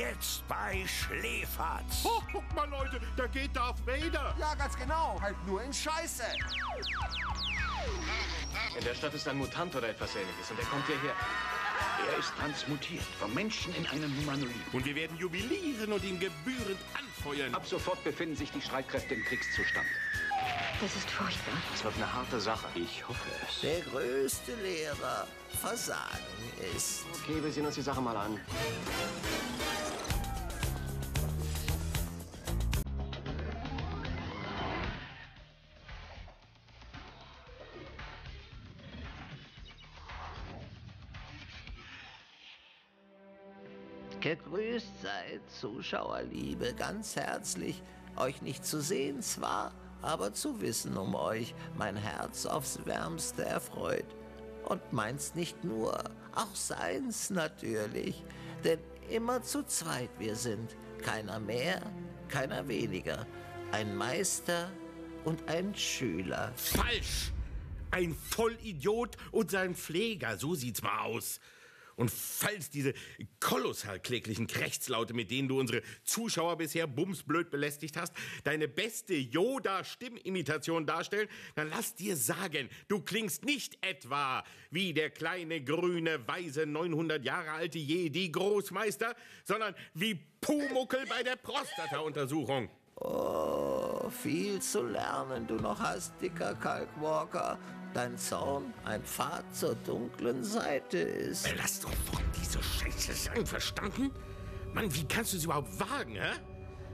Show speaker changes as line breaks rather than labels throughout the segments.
Jetzt bei Schläferz.
Oh, guck mal, Leute, da geht Darth Vader.
Ja, ganz genau. Halt nur in Scheiße.
In der Stadt ist ein Mutant oder etwas ähnliches und er kommt hierher.
Er ist transmutiert vom Menschen in einen Humanoid.
Und wir werden jubilieren und ihn gebührend anfeuern.
Ab sofort befinden sich die Streitkräfte im Kriegszustand.
Das ist furchtbar.
Es wird eine harte Sache.
Ich hoffe es.
Der größte Lehrer Versagen ist.
Okay, wir sehen uns die Sache mal an.
Gegrüßt seid, Zuschauerliebe, ganz herzlich. Euch nicht zu sehen zwar, aber zu wissen um euch, mein Herz aufs Wärmste erfreut. Und meins nicht nur, auch seins natürlich. Denn immer zu zweit wir sind, keiner mehr, keiner weniger. Ein Meister und ein Schüler.
Falsch! Ein Vollidiot und sein Pfleger, so sieht's mal aus. Und falls diese kolossal kläglichen Krächzlaute, mit denen du unsere Zuschauer bisher bumsblöd belästigt hast, deine beste Yoda-Stimmimitation darstellen, dann lass dir sagen, du klingst nicht etwa wie der kleine, grüne, weise, 900 Jahre alte Jedi-Großmeister, sondern wie Pumuckel bei der Prostata-Untersuchung.
Oh, viel zu lernen du noch hast, dicker Kalkwalker. Dein Zorn ein Pfad zur dunklen Seite ist.
Lass doch von dieser Scheiße sein, verstanden? Mann, wie kannst du es überhaupt wagen, hä?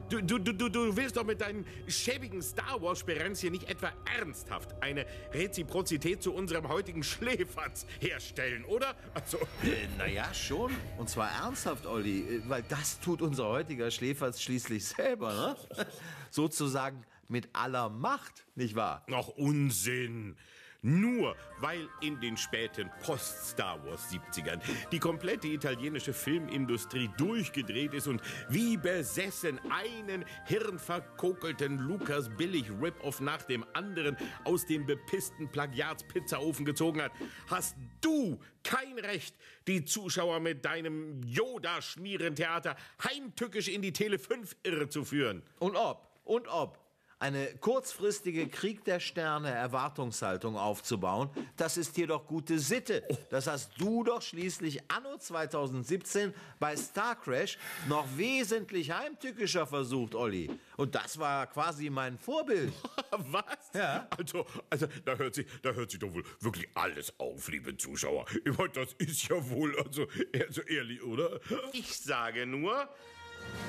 Du, du, du, du, willst doch mit deinen schäbigen Star Wars-Sperenz hier nicht etwa ernsthaft eine Reziprozität zu unserem heutigen Schläferz herstellen, oder? Also,
Äh, naja, schon. Und zwar ernsthaft, Olli. Äh, Weil das tut unser heutiger Schläferz schließlich selber, ne? Sozusagen mit aller Macht, nicht wahr?
noch Unsinn. Nur weil in den späten Post-Star Wars 70ern die komplette italienische Filmindustrie durchgedreht ist und wie besessen einen hirnverkokelten Lukas Billig Rip-Off nach dem anderen aus dem bepissten Plagiats-Pizzaofen gezogen hat, hast du kein Recht, die Zuschauer mit deinem Yoda-Schmierentheater heimtückisch in die Tele 5 irre zu führen.
Und ob, und ob. Eine kurzfristige Krieg der Sterne Erwartungshaltung aufzubauen, das ist hier doch gute Sitte. Das hast du doch schließlich anno 2017 bei Star Crash noch wesentlich heimtückischer versucht, Olli. Und das war quasi mein Vorbild.
Was?
Ja.
Also, also da hört sich, da hört sich doch wohl wirklich alles auf, liebe Zuschauer. Ich meine, das ist ja wohl, also, also ehrlich, oder? Ich sage nur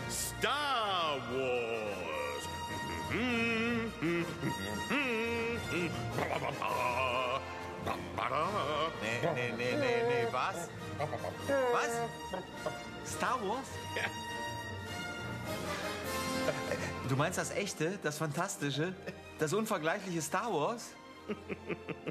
Star Wars.
Nee, nee, nee, nee, nee, was? Was? Star Wars? Du meinst das echte, das fantastische, das unvergleichliche Star Wars?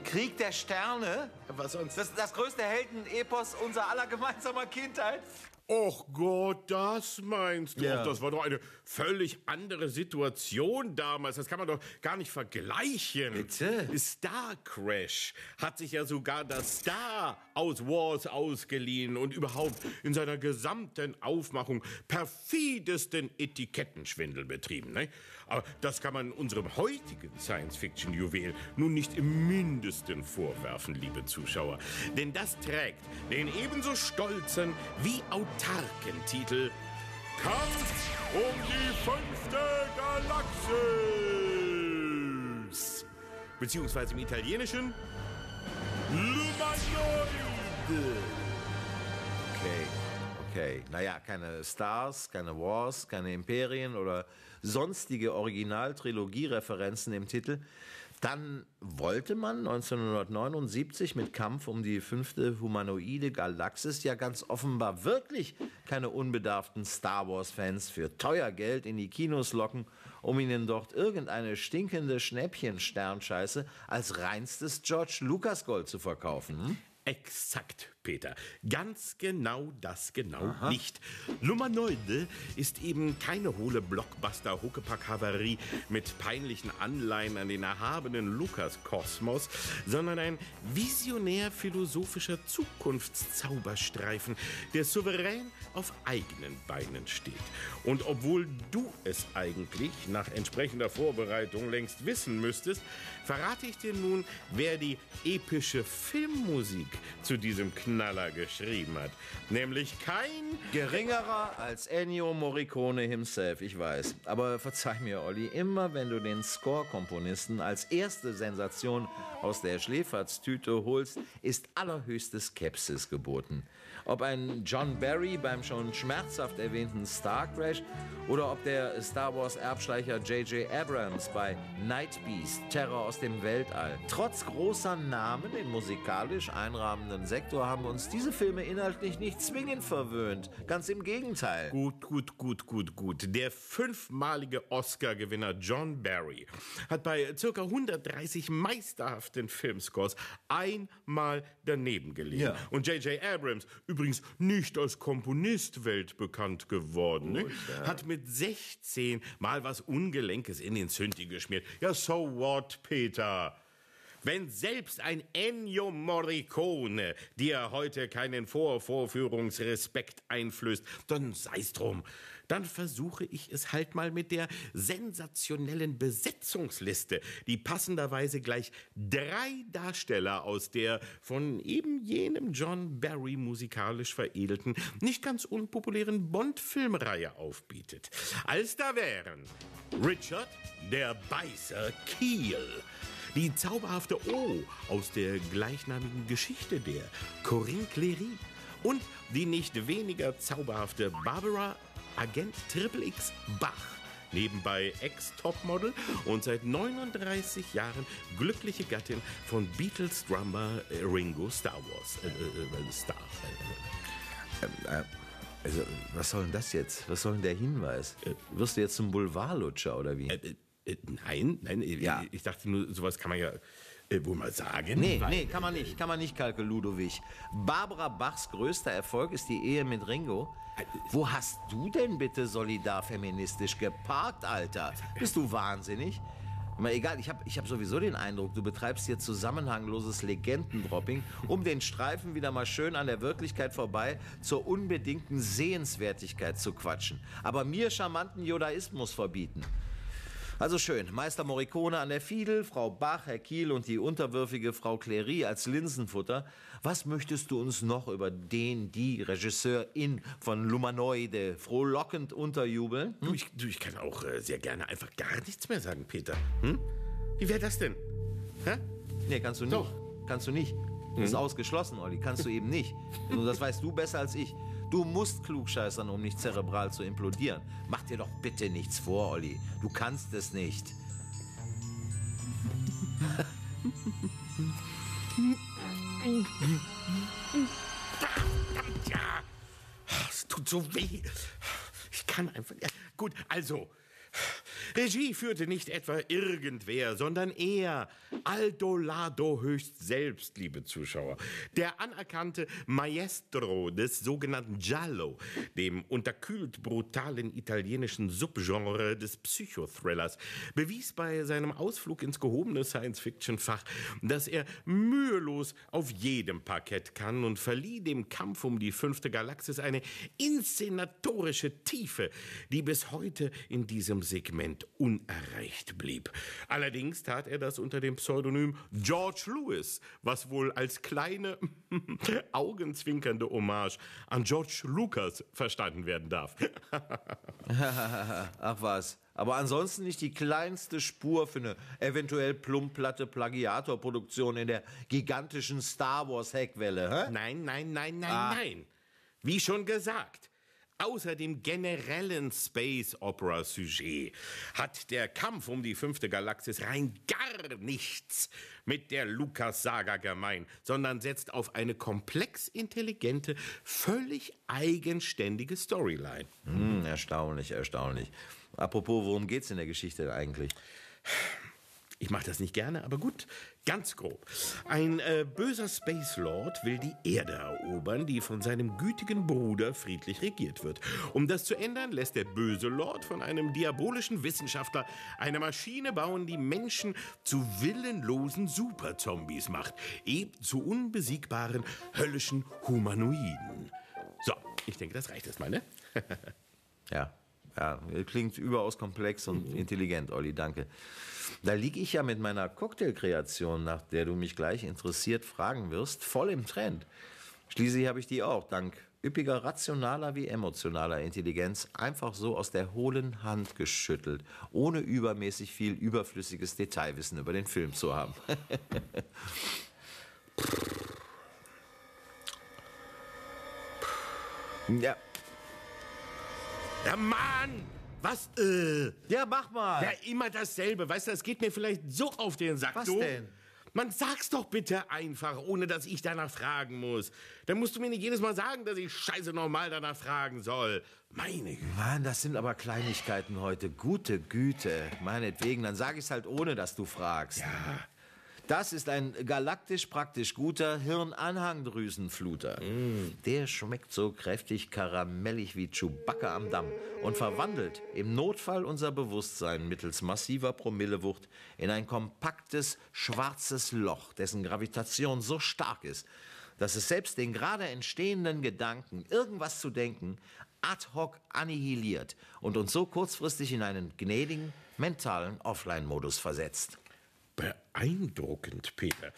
Krieg der Sterne?
Was sonst?
Das, das größte Heldenepos unserer aller gemeinsamer Kindheit?
Och Gott, das meinst du?
Ja.
Ach, das war doch eine völlig andere Situation damals. Das kann man doch gar nicht vergleichen.
Bitte?
Star Crash hat sich ja sogar das Star aus Wars ausgeliehen und überhaupt in seiner gesamten Aufmachung perfidesten Etikettenschwindel betrieben. Ne? Aber das kann man unserem heutigen Science-Fiction-Juwel nun nicht im Mindesten vorwerfen, liebe Zuschauer. Denn das trägt den ebenso stolzen wie autarken Titel Kampf um die fünfte Galaxis. Beziehungsweise im Italienischen Lumanoide.
Okay. Naja, keine Stars, keine Wars, keine Imperien oder sonstige Original-Trilogie-Referenzen im Titel. Dann wollte man 1979 mit Kampf um die fünfte humanoide Galaxis ja ganz offenbar wirklich keine unbedarften Star Wars-Fans für teuer Geld in die Kinos locken, um ihnen dort irgendeine stinkende Schnäppchen-Sternscheiße als reinstes George Lucas Gold zu verkaufen. Hm?
Exakt, Peter. Ganz genau das genau nicht. Lumanoide ist eben keine hohle Blockbuster-Huckepack-Havarie mit peinlichen Anleihen an den erhabenen Lukas-Kosmos, sondern ein visionär-philosophischer Zukunftszauberstreifen, der souverän auf eigenen Beinen steht. Und obwohl du es eigentlich nach entsprechender Vorbereitung längst wissen müsstest, verrate ich dir nun, wer die epische Filmmusik zu diesem Knaller geschrieben hat. Nämlich kein
Geringerer als Ennio Morricone himself, ich weiß. Aber verzeih mir, Olli, immer wenn du den Score-Komponisten als erste Sensation aus der Schläferztüte holst, ist allerhöchste Skepsis geboten. Ob ein John Barry beim schon schmerzhaft erwähnten Star Crash oder ob der Star Wars Erbschleicher J.J. Abrams bei Night Beast, Terror aus dem Weltall. Trotz großer Namen im musikalisch einrahmenden Sektor haben uns diese Filme inhaltlich nicht zwingend verwöhnt. Ganz im Gegenteil.
Gut, gut, gut, gut, gut. Der fünfmalige Oscar-Gewinner John Barry hat bei circa 130 meisterhaften Filmscores einmal daneben gelegen.
Ja.
Und J.J. Abrams, übrigens nicht als Komponist weltbekannt geworden, ne? hat mit 16 mal was Ungelenkes in den Zündi geschmiert. Ja, so what, Peter? Wenn selbst ein Ennio Morricone dir heute keinen Vorvorführungsrespekt einflößt, dann sei's drum. Dann versuche ich es halt mal mit der sensationellen Besetzungsliste, die passenderweise gleich drei Darsteller aus der von eben jenem John Barry musikalisch veredelten, nicht ganz unpopulären Bond-Filmreihe aufbietet. Als da wären Richard, der Beißer Kiel, die zauberhafte O aus der gleichnamigen Geschichte der Corinne Cléry und die nicht weniger zauberhafte Barbara Agent Triple X Bach. Nebenbei Ex-Topmodel und seit 39 Jahren glückliche Gattin von Beatles-Drummer äh, Ringo Star Wars. Äh, äh, Star.
Äh, also, was soll denn das jetzt? Was soll denn der Hinweis? Wirst du jetzt zum Boulevardlutscher oder wie?
Äh, äh, nein, nein, äh,
Ja.
ich dachte nur, sowas kann man ja äh, wohl mal sagen.
Nee, nee, kann man nicht, kann man nicht, Kalke Ludowig. Barbara Bachs größter Erfolg ist die Ehe mit Ringo. Wo hast du denn bitte solidarfeministisch geparkt, Alter? Bist du wahnsinnig? Mal egal, ich habe ich hab sowieso den Eindruck, du betreibst hier zusammenhangloses Legendendropping, um den Streifen wieder mal schön an der Wirklichkeit vorbei zur unbedingten Sehenswertigkeit zu quatschen. Aber mir charmanten Judaismus verbieten. Also schön, Meister Morricone an der Fiedel, Frau Bach, Herr Kiel und die unterwürfige Frau Clery als Linsenfutter. Was möchtest du uns noch über den, die Regisseurin von Lumanoide frohlockend unterjubeln?
Du, ich, du, ich kann auch äh, sehr gerne einfach gar nichts mehr sagen, Peter. Hm? Wie wäre das denn? Hä?
Nee, kannst du nicht.
Doch.
Kannst du nicht. Das ist ausgeschlossen, Olli. Kannst du eben nicht. Und das weißt du besser als ich. Du musst klugscheißern, um nicht zerebral zu implodieren. Mach dir doch bitte nichts vor, Olli. Du kannst es nicht.
Ja, es tut so weh. Ich kann einfach. Gut, also. Regie führte nicht etwa irgendwer, sondern er, Aldo Lado höchst selbst, liebe Zuschauer. Der anerkannte Maestro des sogenannten Giallo, dem unterkühlt brutalen italienischen Subgenre des Psychothrillers, bewies bei seinem Ausflug ins gehobene Science-Fiction-Fach, dass er mühelos auf jedem Parkett kann und verlieh dem Kampf um die fünfte Galaxis eine inszenatorische Tiefe, die bis heute in diesem Segment unerreicht blieb. Allerdings tat er das unter dem Pseudonym George Lewis, was wohl als kleine, augenzwinkernde Hommage an George Lucas verstanden werden darf.
Ach was. Aber ansonsten nicht die kleinste Spur für eine eventuell plumpplatte Plagiatorproduktion in der gigantischen Star Wars Heckwelle, hä?
Nein, nein, nein, nein,
Ah.
nein. Wie schon gesagt, außer dem generellen Space Opera Sujet hat der Kampf um die fünfte Galaxis rein gar nichts mit der Lukas-Saga gemein, sondern setzt auf eine komplex intelligente, völlig eigenständige Storyline.
Hm, erstaunlich, erstaunlich. Apropos, worum geht's in der Geschichte eigentlich?
Ich mache das nicht gerne, aber gut, ganz grob. Ein äh, böser Space Lord will die Erde erobern, die von seinem gütigen Bruder friedlich regiert wird. Um das zu ändern, lässt der böse Lord von einem diabolischen Wissenschaftler eine Maschine bauen, die Menschen zu willenlosen Superzombies macht, eben zu unbesiegbaren höllischen Humanoiden. So, ich denke, das reicht erstmal, ne?
Ja, ja, klingt überaus komplex und intelligent, Olli, danke. Da liege ich ja mit meiner Cocktailkreation, nach der du mich gleich interessiert fragen wirst, voll im Trend. Schließlich habe ich die auch, dank üppiger rationaler wie emotionaler Intelligenz, einfach so aus der hohlen Hand geschüttelt, ohne übermäßig viel überflüssiges Detailwissen über den Film zu haben. ja,
Ja, Mann! Was, äh?
ja, mach mal.
Ja, immer dasselbe. Weißt du, das geht mir vielleicht so auf den Sack.
Was
du.
denn?
Man sag's doch bitte einfach, ohne dass ich danach fragen muss. Dann musst du mir nicht jedes Mal sagen, dass ich scheiße normal danach fragen soll. Meine Güte.
Mann, das sind aber Kleinigkeiten heute. Gute Güte. Meinetwegen, dann sag ich's halt ohne, dass du fragst.
Ja.
Das ist ein galaktisch praktisch guter Hirnanhangdrüsenfluter. Der schmeckt so kräftig karamellig wie Chewbacca am Damm und verwandelt im Notfall unser Bewusstsein mittels massiver Promillewucht in ein kompaktes, schwarzes Loch, dessen Gravitation so stark ist, dass es selbst den gerade entstehenden Gedanken, irgendwas zu denken, ad hoc annihiliert und uns so kurzfristig in einen gnädigen, mentalen Offline-Modus versetzt.
Beeindruckend, Peter.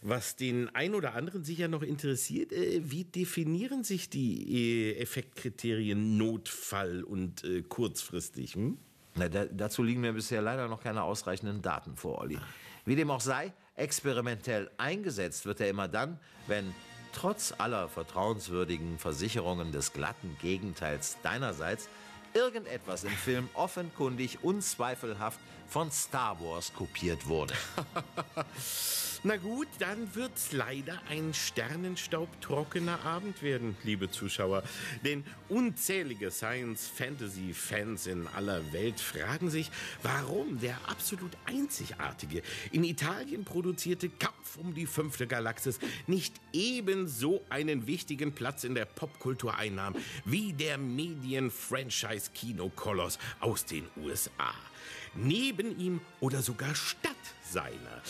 Was den ein oder anderen sicher noch interessiert, äh, wie definieren sich die äh, Effektkriterien Notfall und äh, kurzfristig? Hm?
Na, da, dazu liegen mir bisher leider noch keine ausreichenden Daten vor, Olli. Wie dem auch sei, experimentell eingesetzt wird er immer dann, wenn trotz aller vertrauenswürdigen Versicherungen des glatten Gegenteils deinerseits irgendetwas im Film offenkundig unzweifelhaft von Star Wars kopiert wurde.
Na gut, dann wird's leider ein sternenstaubtrockener Abend werden, liebe Zuschauer. Denn unzählige Science-Fantasy-Fans in aller Welt fragen sich, warum der absolut einzigartige, in Italien produzierte Kampf um die fünfte Galaxis nicht ebenso einen wichtigen Platz in der Popkultur einnahm wie der Medien-Franchise-Kinokoloss aus den USA. Neben ihm oder sogar statt seiner.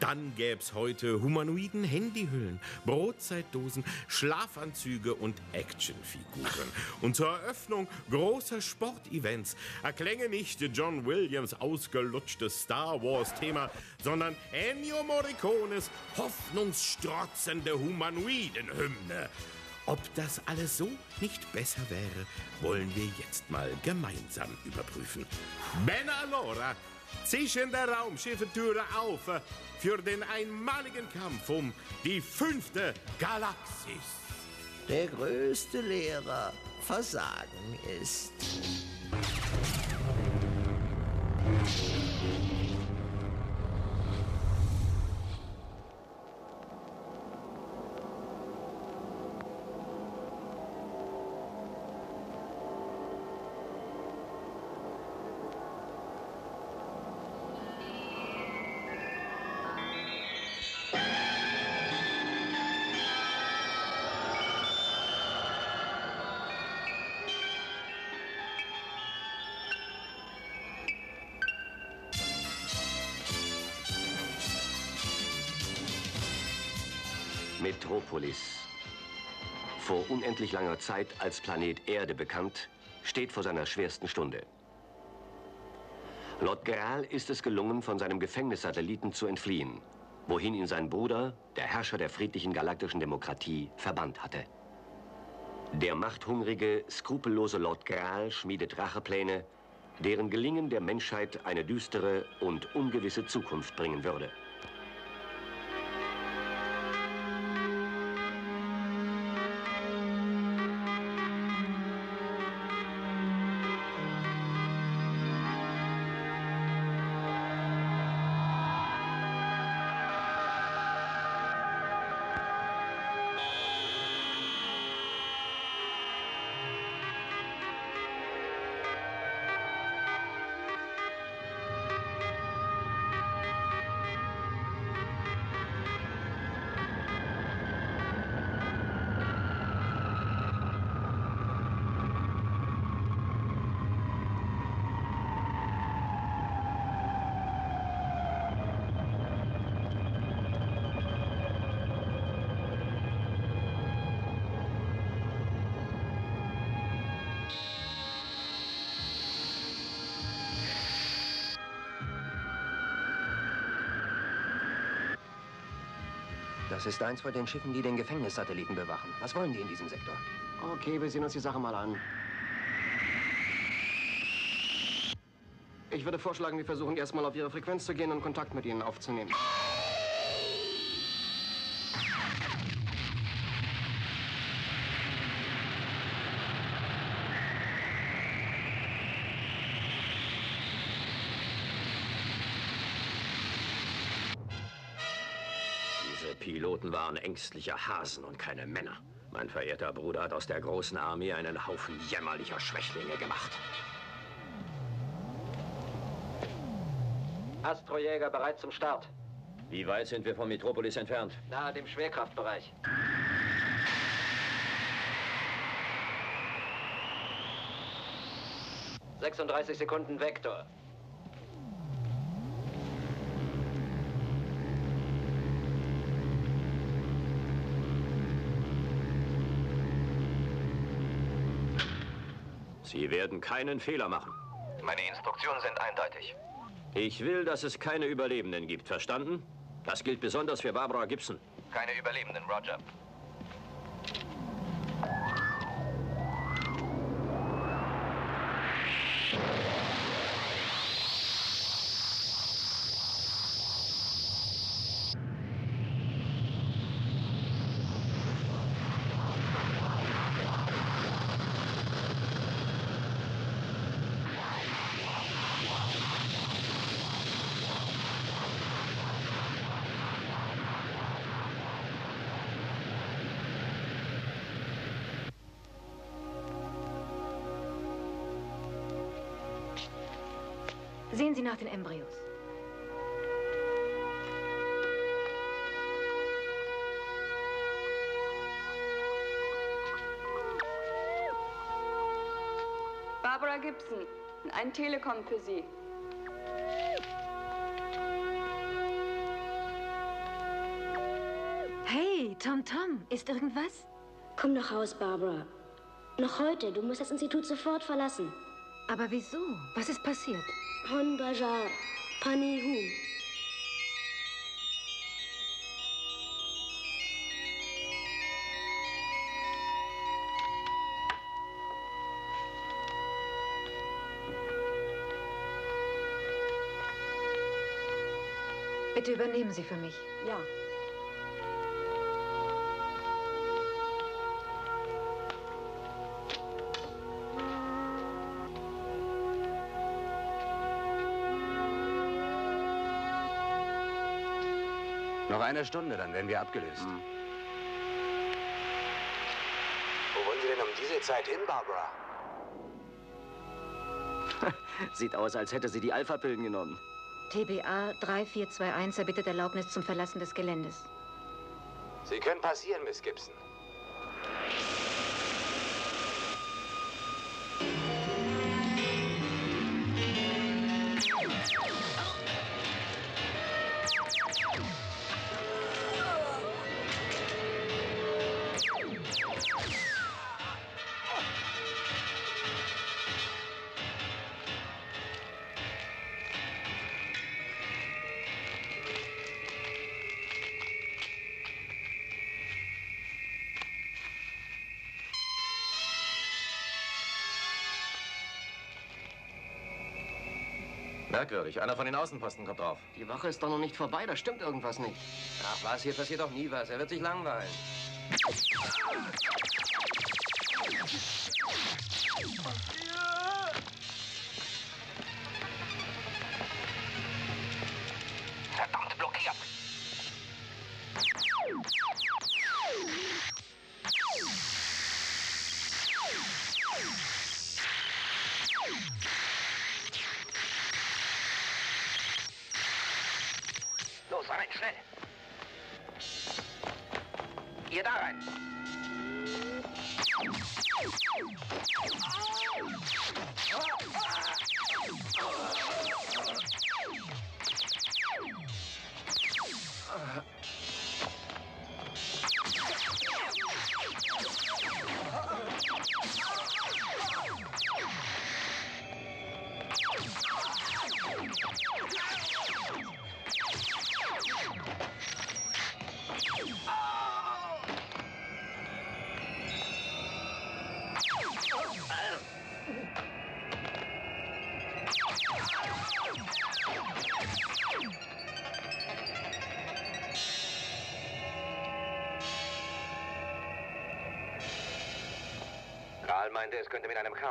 Dann gäb's heute humanoiden Handyhüllen, Brotzeitdosen, Schlafanzüge und Actionfiguren. Und zur Eröffnung großer Sportevents erklänge nicht John Williams ausgelutschtes Star Wars-Thema, sondern Ennio Morricones hoffnungsstrotzende Humanoidenhymne. Ob das alles so nicht besser wäre, wollen wir jetzt mal gemeinsam überprüfen. Ben allora, zischen der Raumschiffetüre auf für den einmaligen Kampf um die fünfte Galaxis.
Der größte Lehrer Versagen ist.
Unendlich langer Zeit als Planet Erde bekannt, steht vor seiner schwersten Stunde. Lord Graal ist es gelungen, von seinem Gefängnissatelliten zu entfliehen, wohin ihn sein Bruder, der Herrscher der friedlichen galaktischen Demokratie, verbannt hatte. Der machthungrige, skrupellose Lord Graal schmiedet Rachepläne, deren Gelingen der Menschheit eine düstere und ungewisse Zukunft bringen würde.
Ist eins von den Schiffen, die den Gefängnissatelliten bewachen. Was wollen die in diesem Sektor? Okay, wir sehen uns die Sache mal an. Ich würde vorschlagen, wir versuchen erstmal auf Ihre Frequenz zu gehen und Kontakt mit Ihnen aufzunehmen.
Waren ängstliche Hasen und keine Männer. Mein verehrter Bruder hat aus der großen Armee einen Haufen jämmerlicher Schwächlinge gemacht.
Astrojäger bereit zum Start.
Wie weit sind wir von Metropolis entfernt?
Nahe dem Schwerkraftbereich. Sechsunddreißig Sekunden Vektor.
Sie werden keinen Fehler machen.
Meine Instruktionen sind eindeutig.
Ich will, dass es keine Überlebenden gibt, verstanden? Das gilt besonders für Barbara Gibson.
Keine Überlebenden, Roger.
Sehen Sie nach den Embryos.
Barbara Gibson, ein Telekom für Sie.
Hey, Tom Tom, ist irgendwas?
Komm noch raus, Barbara. Noch heute. Du musst das Institut sofort verlassen.
Aber wieso? Was ist passiert?
Hon Bajar, Pani Hu.
Bitte übernehmen Sie für mich.
Ja.
Noch eine Stunde, dann werden wir abgelöst.
Wo wollen Sie denn um diese Zeit hin, Barbara?
Sieht aus, als hätte sie die Alpha-Pillen genommen.
TBA 3421 erbittet Erlaubnis zum Verlassen des Geländes.
Sie können passieren, Miss Gibson.
Merkwürdig. Einer von den Außenposten kommt drauf. Die Wache ist doch noch nicht vorbei. Da stimmt irgendwas nicht. Ach was, hier passiert doch nie was. Er wird sich langweilen.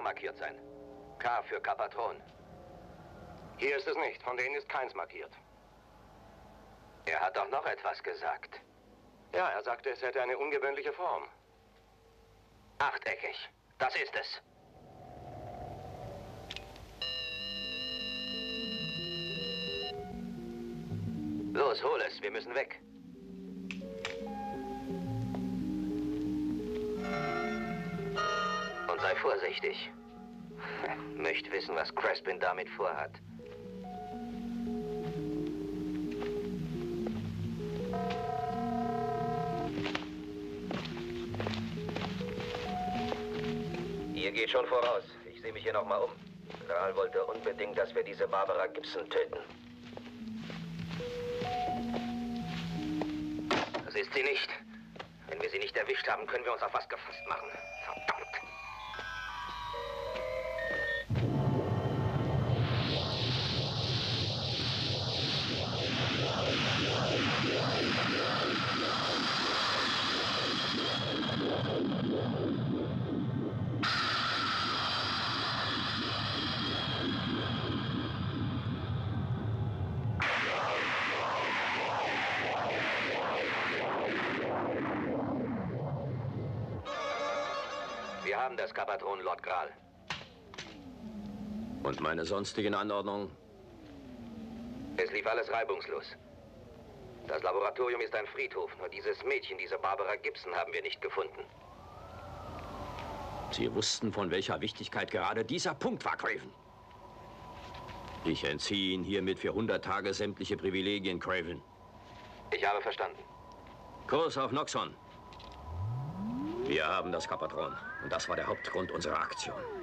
Markiert sein. K für Kapatron.
Hier ist es nicht. Von denen ist keins markiert.
Er hat doch noch etwas gesagt.
Ja, er sagte, es hätte eine ungewöhnliche Form.
Achteckig. Das ist es. Los, hol es. Wir müssen weg. Vorsichtig. Möchte wissen, was Crespin damit vorhat. Ihr geht schon voraus. Ich sehe mich hier noch mal um. Kral wollte unbedingt, dass wir diese Barbara Gibson töten. Das ist sie nicht. Wenn wir sie nicht erwischt haben, können wir uns auf was gefasst machen.
Und meine sonstigen Anordnungen?
Es lief alles reibungslos. Das Laboratorium ist ein Friedhof. Nur dieses Mädchen, diese Barbara Gibson, haben wir nicht gefunden.
Sie wussten, von welcher Wichtigkeit gerade dieser Punkt war, Craven. Ich entziehe Ihnen hiermit für 100 Tage sämtliche Privilegien, Craven.
Ich habe verstanden.
Kurs auf Noxon. Wir haben das Kapatron. Und das war der Hauptgrund unserer Aktion.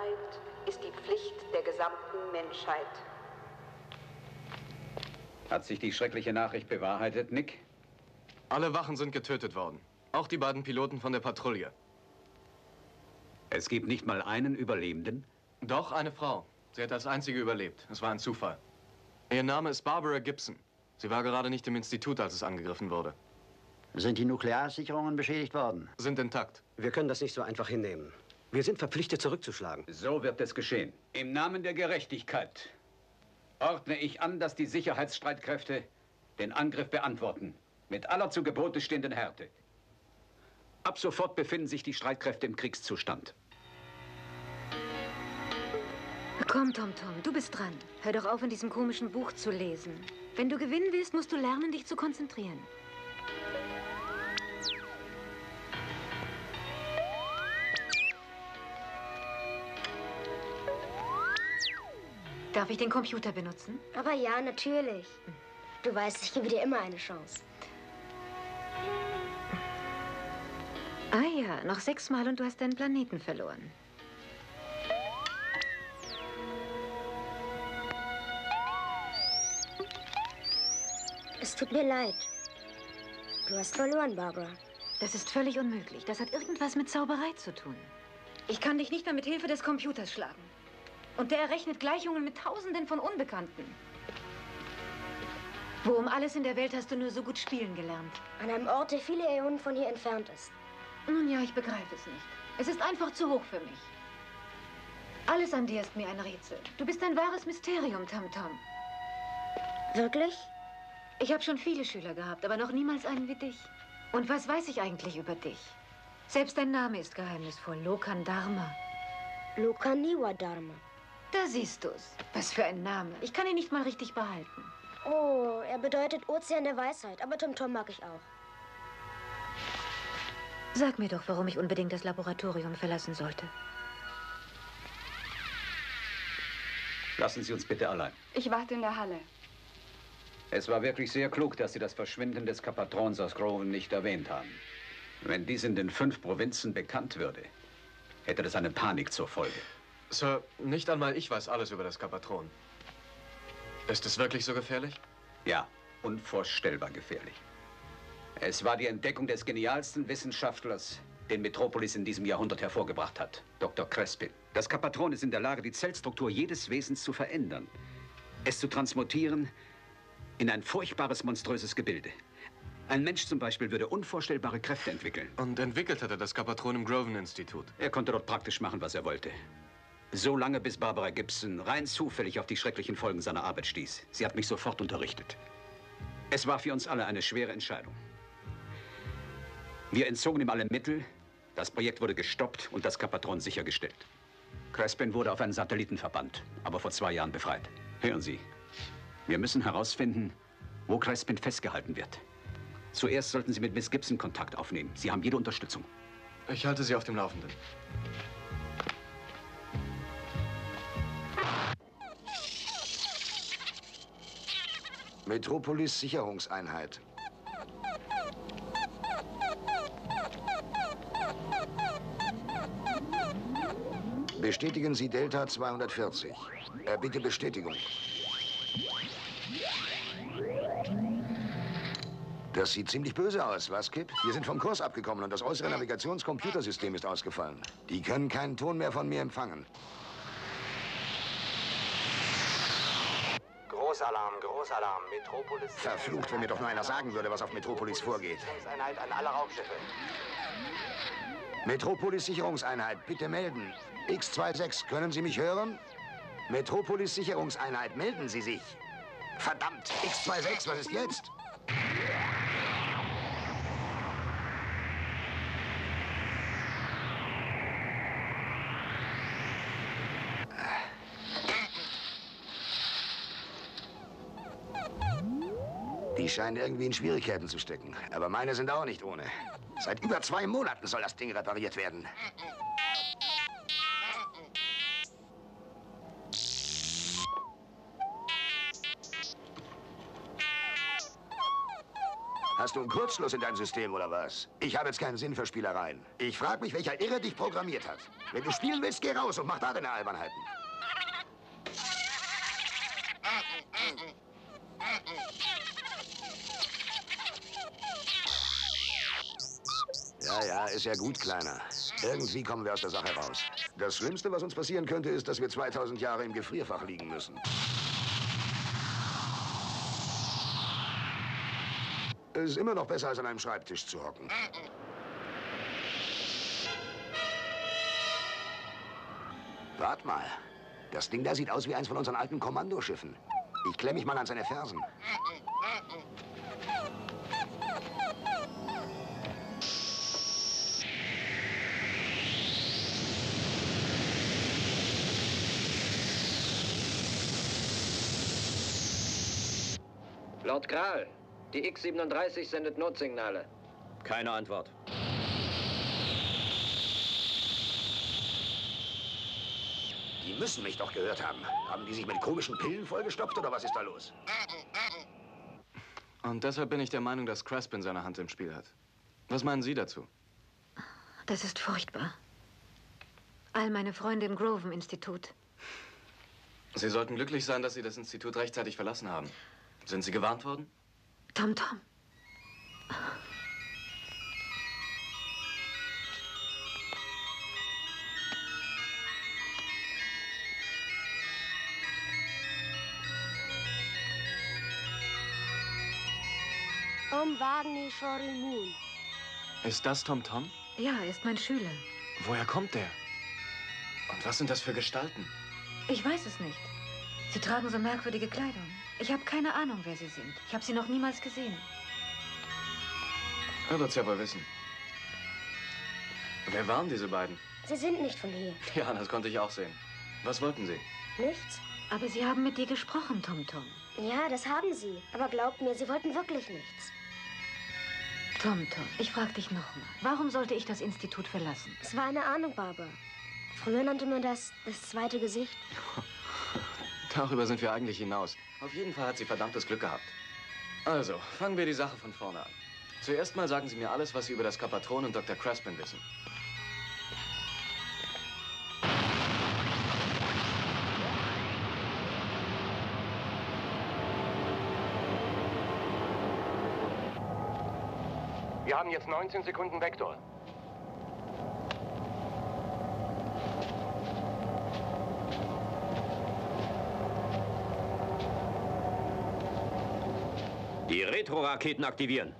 Allgemeinheit ist die Pflicht der gesamten Menschheit.
Hat sich die schreckliche Nachricht bewahrheitet, Nick?
Alle Wachen sind getötet worden. Auch die beiden Piloten von der Patrouille.
Es gibt nicht mal einen Überlebenden?
Doch, eine Frau. Sie hat als einzige überlebt. Es war ein Zufall. Ihr Name ist Barbara Gibson. Sie war gerade nicht im Institut, als es angegriffen wurde.
Sind die Nuklearsicherungen beschädigt worden?
Sind intakt.
Wir können das nicht so einfach hinnehmen. Wir sind verpflichtet, zurückzuschlagen.
So wird es geschehen. Im Namen der Gerechtigkeit ordne ich an, dass die Sicherheitsstreitkräfte den Angriff beantworten. Mit aller zu Gebote stehenden Härte. Ab sofort befinden sich die Streitkräfte im Kriegszustand.
Komm, Tom Tom, du bist dran. Hör doch auf, in diesem komischen Buch zu lesen. Wenn du gewinnen willst, musst du lernen, dich zu konzentrieren. Darf ich den Computer benutzen?
Aber ja, natürlich. Du weißt, ich gebe dir immer eine Chance.
Ah ja, noch sechsmal und du hast deinen Planeten verloren.
Es tut mir leid. Du hast verloren, Barbara.
Das ist völlig unmöglich. Das hat irgendwas mit Zauberei zu tun. Ich kann dich nicht mehr mit Hilfe des Computers schlagen. Und der errechnet Gleichungen mit Tausenden von Unbekannten. Wo um alles in der Welt hast du nur so gut spielen gelernt?
An einem Ort, der viele Äonen von hier entfernt ist.
Nun ja, ich begreife es nicht. Es ist einfach zu hoch für mich. Alles an dir ist mir ein Rätsel. Du bist ein wahres Mysterium, Tam Tam.
Wirklich?
Ich habe schon viele Schüler gehabt, aber noch niemals einen wie dich. Und was weiß ich eigentlich über dich? Selbst dein Name ist geheimnisvoll. Lokan Dharma.
Lokaniwa Dharma.
Da siehst du's. Was für ein Name. Ich kann ihn nicht mal richtig behalten.
Oh, er bedeutet Ozean der Weisheit. Aber Tom Tom mag ich auch.
Sag mir doch, warum ich unbedingt das Laboratorium verlassen sollte.
Lassen Sie uns bitte allein.
Ich warte in der Halle.
Es war wirklich sehr klug, dass Sie das Verschwinden des Kapatrons aus Groven nicht erwähnt haben. Wenn dies in den fünf Provinzen bekannt würde, hätte das eine Panik zur Folge.
Sir, nicht einmal ich weiß alles über das Kapatron. Ist es wirklich so gefährlich?
Ja, unvorstellbar gefährlich. Es war die Entdeckung des genialsten Wissenschaftlers, den Metropolis in diesem Jahrhundert hervorgebracht hat, Dr. Crespin. Das Kapatron ist in der Lage, die Zellstruktur jedes Wesens zu verändern, es zu transmutieren in ein furchtbares, monströses Gebilde. Ein Mensch zum Beispiel würde unvorstellbare Kräfte entwickeln.
Und entwickelt hat er das Kapatron im Groven-Institut.
Er konnte dort praktisch machen, was er wollte. So lange, bis Barbara Gibson rein zufällig auf die schrecklichen Folgen seiner Arbeit stieß. Sie hat mich sofort unterrichtet. Es war für uns alle eine schwere Entscheidung. Wir entzogen ihm alle Mittel, das Projekt wurde gestoppt und das Kapatron sichergestellt. Crespin wurde auf einen Satelliten verbannt, aber vor zwei Jahren befreit. Hören Sie, wir müssen herausfinden, wo Crespin festgehalten wird. Zuerst sollten Sie mit Miss Gibson Kontakt aufnehmen. Sie haben jede Unterstützung.
Ich halte Sie auf dem Laufenden.
Metropolis Sicherungseinheit. Bestätigen Sie Delta 240. Äh, bitte Bestätigung. Das sieht ziemlich böse aus, was, Kip? Wir sind vom Kurs abgekommen und das äußere Navigationscomputersystem ist ausgefallen. Die können keinen Ton mehr von mir empfangen.
Großalarm, Großalarm, Metropolis.
Verflucht, wenn mir doch nur einer sagen würde, was auf Metropolis vorgeht.
An alle Raumschiffe.
Metropolis Sicherungseinheit, bitte melden. X26, können Sie mich hören? Metropolis Sicherungseinheit, melden Sie sich. Verdammt, X26, was ist jetzt? Scheinen irgendwie in Schwierigkeiten zu stecken. Aber meine sind auch nicht ohne. Seit über zwei Monaten soll das Ding repariert werden. Hast du einen Kurzschluss in deinem System oder was? Ich habe jetzt keinen Sinn für Spielereien. Ich frage mich, welcher Irre dich programmiert hat. Wenn du spielen willst, geh raus und mach da deine Albernheiten. Ja, ja, ist ja gut, Kleiner. Irgendwie kommen wir aus der Sache raus. Das Schlimmste, was uns passieren könnte, ist, dass wir 2000 Jahre im Gefrierfach liegen müssen. Es ist immer noch besser, als an einem Schreibtisch zu hocken. Wart mal. Das Ding da sieht aus wie eins von unseren alten Kommandoschiffen. Ich klemme mich mal an seine Fersen.
Lord Kral, die X-37 sendet Notsignale.
Keine Antwort.
Die müssen mich doch gehört haben. Haben die sich mit komischen Pillen vollgestopft oder was ist da los?
Und deshalb bin ich der Meinung, dass Crespin seine Hand im Spiel hat. Was meinen Sie dazu?
Das ist furchtbar. All meine Freunde im Groven-Institut.
Sie sollten glücklich sein, dass Sie das Institut rechtzeitig verlassen haben. Sind Sie gewarnt worden?
Tom Tom.
Om Wagner Shori Moon.
Ist das Tom Tom?
Ja, er ist mein Schüler.
Woher kommt der? Und was sind das für Gestalten?
Ich weiß es nicht. Sie tragen so merkwürdige Kleidung. Ich habe keine Ahnung, wer sie sind. Ich habe sie noch niemals gesehen.
Er wird's ja wohl wissen. Wer waren diese beiden?
Sie sind nicht von hier.
Ja, das konnte ich auch sehen. Was wollten Sie?
Nichts?
Aber Sie haben mit dir gesprochen, Tom Tom.
Ja, das haben sie. Aber glaubt mir, sie wollten wirklich nichts.
Tom Tom, ich frage dich nochmal. Warum sollte ich das Institut verlassen?
Es war eine Ahnung, Barbara. Früher nannte man das das zweite Gesicht.
Darüber sind wir eigentlich hinaus. Auf jeden Fall hat sie verdammtes Glück gehabt. Also, fangen wir die Sache von vorne an. Zuerst mal sagen Sie mir alles, was Sie über das Kapatron und Dr. Craspin wissen.
Wir haben jetzt 19 Sekunden Vektor.
Die Retro-Raketen aktivieren.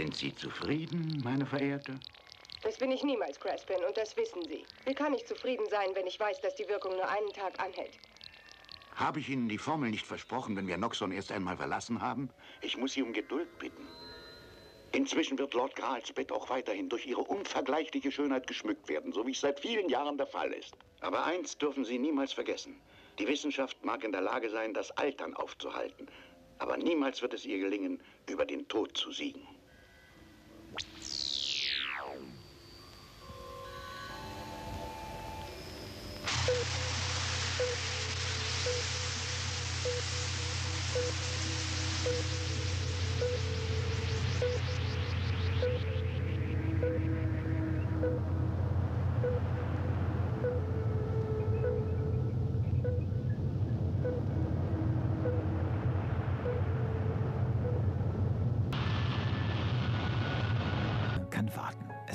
Sind Sie zufrieden, meine Verehrte?
Das bin ich niemals, Craspin, und das wissen Sie. Wie kann ich zufrieden sein, wenn ich weiß, dass die Wirkung nur einen Tag anhält?
Habe ich Ihnen die Formel nicht versprochen, wenn wir Noxon erst einmal verlassen haben? Ich muss Sie um Geduld bitten. Inzwischen wird Lord Grahls Bett auch weiterhin durch ihre unvergleichliche Schönheit geschmückt werden, so wie es seit vielen Jahren der Fall ist. Aber eins dürfen Sie niemals vergessen. Die Wissenschaft mag in der Lage sein, das Altern aufzuhalten. Aber niemals wird es ihr gelingen, über den Tod zu siegen.
Thank you.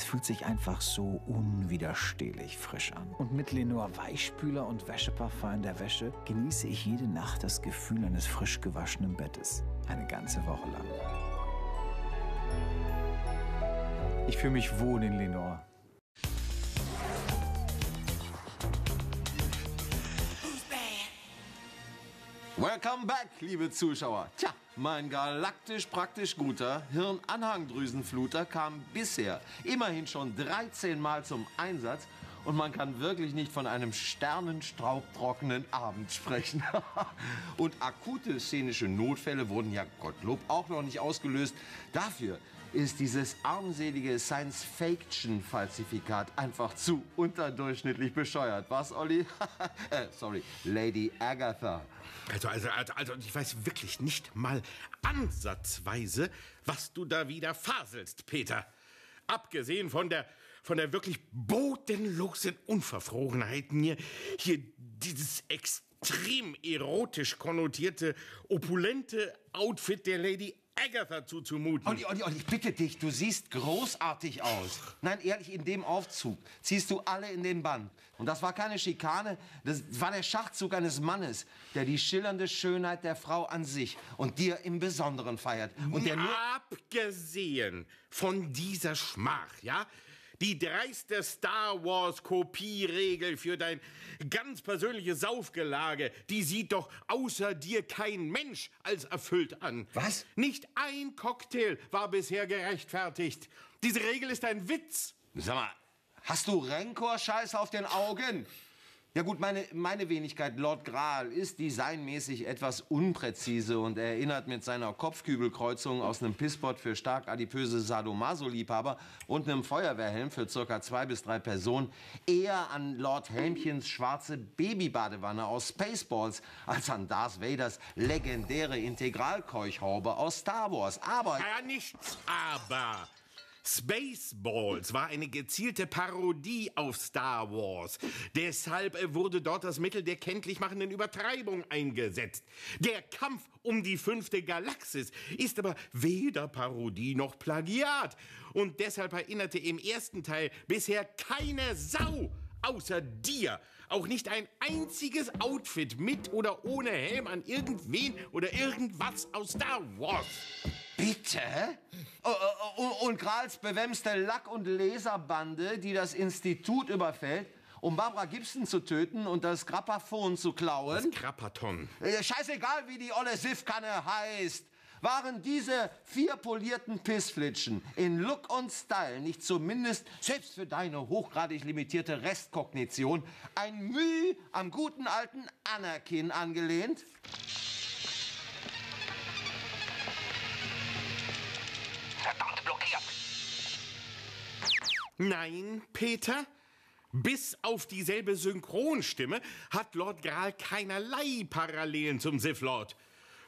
Fühlt sich einfach so unwiderstehlich frisch an. Und mit Lenore Weichspüler und Wäscheparfum in der Wäsche genieße ich jede Nacht das Gefühl eines frisch gewaschenen Bettes. Eine ganze Woche lang. Ich fühle mich wohl in Lenore.
Welcome back, liebe Zuschauer. Tja, mein galaktisch praktisch guter Hirnanhangdrüsenfluter kam bisher immerhin schon 13 Mal zum Einsatz und man kann wirklich nicht von einem sternenstaubtrockenen Abend sprechen. und akute szenische Notfälle wurden ja Gottlob auch noch nicht ausgelöst. Dafür ist dieses armselige Science-Fiction-Falsifikat einfach zu unterdurchschnittlich bescheuert. Was, Olli? äh, sorry, Lady Agatha.
Also, also, also, also, ich weiß wirklich nicht mal ansatzweise, was du da wieder faselst, Peter. Abgesehen von der, von der wirklich bodenlosen Unverfrorenheit, mir hier dieses extrem erotisch konnotierte, opulente Outfit der Lady Agatha zuzumuten.
Olli, Olli, Olli, ich bitte dich, du siehst großartig aus. Nein, ehrlich, in dem Aufzug ziehst du alle in den Bann. Und das war keine Schikane, das war der Schachzug eines Mannes, der die schillernde Schönheit der Frau an sich und dir im Besonderen feiert. Und der nur
Abgesehen von dieser Schmach, ja? Die dreiste Star Wars Kopieregel für dein ganz persönliches Saufgelage, die sieht doch außer dir kein Mensch als erfüllt an.
Was?
Nicht ein Cocktail war bisher gerechtfertigt. Diese Regel ist ein Witz.
Sag mal, hast du Renkor-Scheiße auf den Augen? Ja gut, meine, meine Wenigkeit, Lord Graal, ist designmäßig etwas unpräzise und erinnert mit seiner Kopfkübelkreuzung aus einem Pisspot für stark adipöse Sadomaso-Liebhaber und einem Feuerwehrhelm für circa zwei bis drei Personen eher an Lord Helmchens schwarze Babybadewanne aus Spaceballs als an Darth Vaders legendäre Integralkeuchhaube aus Star Wars. Aber...
Ja, nichts aber. Spaceballs war eine gezielte Parodie auf Star Wars. Deshalb äh, wurde dort das Mittel der kenntlich machenden Übertreibung eingesetzt. Der Kampf um die fünfte Galaxis ist aber weder Parodie noch Plagiat. Und deshalb erinnerte im ersten Teil bisher keine Sau außer dir auch nicht ein einziges Outfit mit oder ohne Helm an irgendwen oder irgendwas aus Star Wars.
Bitte? Oh, oh, Und Grals bewämste Lack- und Laserbande, die das Institut überfällt, um Barbara Gibson zu töten und das Grappaphon zu klauen.
Das Grappaton.
Äh, Scheißegal, wie die olle Siffkanne heißt. Waren diese vier polierten Pissflitschen in Look und Style nicht zumindest, selbst für deine hochgradig limitierte Restkognition, ein Müh am guten alten Anakin angelehnt?
Nein, Peter. Bis auf dieselbe Synchronstimme hat Lord Graal keinerlei Parallelen zum Sith Lord.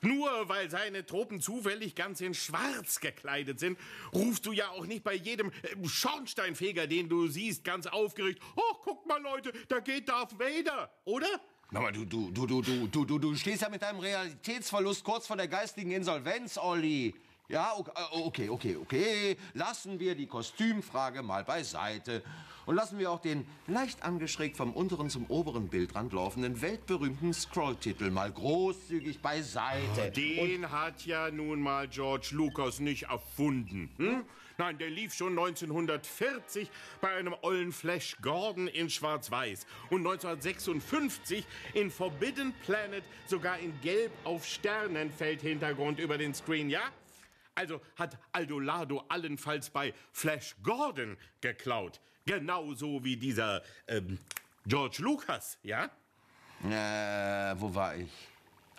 Nur weil seine Truppen zufällig ganz in Schwarz gekleidet sind, rufst du ja auch nicht bei jedem äh, Schornsteinfeger, den du siehst, ganz aufgeregt: Oh, guck mal, Leute, da geht Darth Vader, oder?
Aber du, du, du, du, du, du, du, du stehst ja mit deinem Realitätsverlust kurz vor der geistigen Insolvenz, Olli. Ja, okay, okay, okay. Lassen wir die Kostümfrage mal beiseite. Und lassen wir auch den leicht angeschrägt vom unteren zum oberen Bildrand laufenden weltberühmten Scrolltitel mal großzügig beiseite.
Den hat ja nun mal George Lucas nicht erfunden. Hm? Nein, der lief schon 1940 bei einem ollen Flash Gordon in Schwarz-Weiß und 1956 in Forbidden Planet sogar in Gelb auf Sternenfeldhintergrund über den Screen, ja? Also hat Aldolado allenfalls bei Flash Gordon geklaut. Genauso wie dieser ähm, George Lucas, ja?
Äh, wo war ich?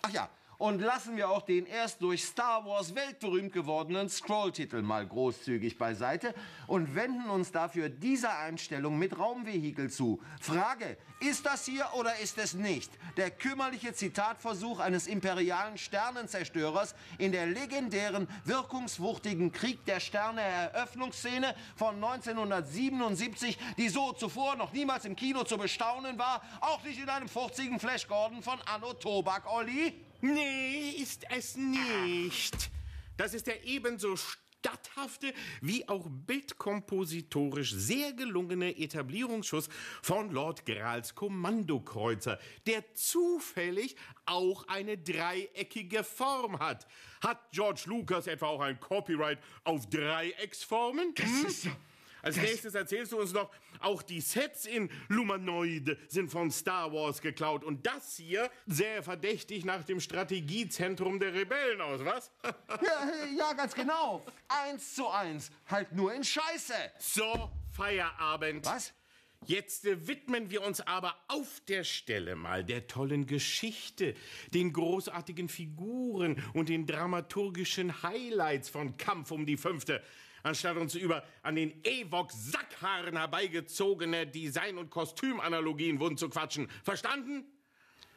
Ach ja, und lassen wir auch den erst durch Star Wars weltberühmt gewordenen Scrolltitel mal großzügig beiseite und wenden uns dafür dieser Einstellung mit Raumvehikel zu. Frage, ist das hier oder ist es nicht? Der kümmerliche Zitatversuch eines imperialen Sternenzerstörers in der legendären, wirkungswuchtigen Krieg der Sterne Eröffnungsszene von 1977, die so zuvor noch niemals im Kino zu bestaunen war, auch nicht in einem furzigen Flash Gordon von Anno Tobak, Olli?
Nee, ist es nicht. Das ist der ebenso statthafte wie auch bildkompositorisch sehr gelungene Etablierungsschuss von Lord Grals Kommandokreuzer, der zufällig auch eine dreieckige Form hat. Hat George Lucas etwa auch ein Copyright auf Dreiecksformen?
Das
Hm?
ist ja...
Als nächstes erzählst du uns noch, auch die Sets in Lumanoid sind von Star Wars geklaut. Und das hier sähe verdächtig nach dem Strategiezentrum der Rebellen aus, was?
Ja, ja, ganz genau. Eins zu eins. Halt nur in Scheiße.
So, Feierabend.
Was?
Jetzt äh, widmen wir uns aber auf der Stelle mal der tollen Geschichte, den großartigen Figuren und den dramaturgischen Highlights von Kampf um die Fünfte, anstatt uns über an den Ewok-Sackhaaren herbeigezogene Design- und Kostümanalogien wund zu quatschen. Verstanden?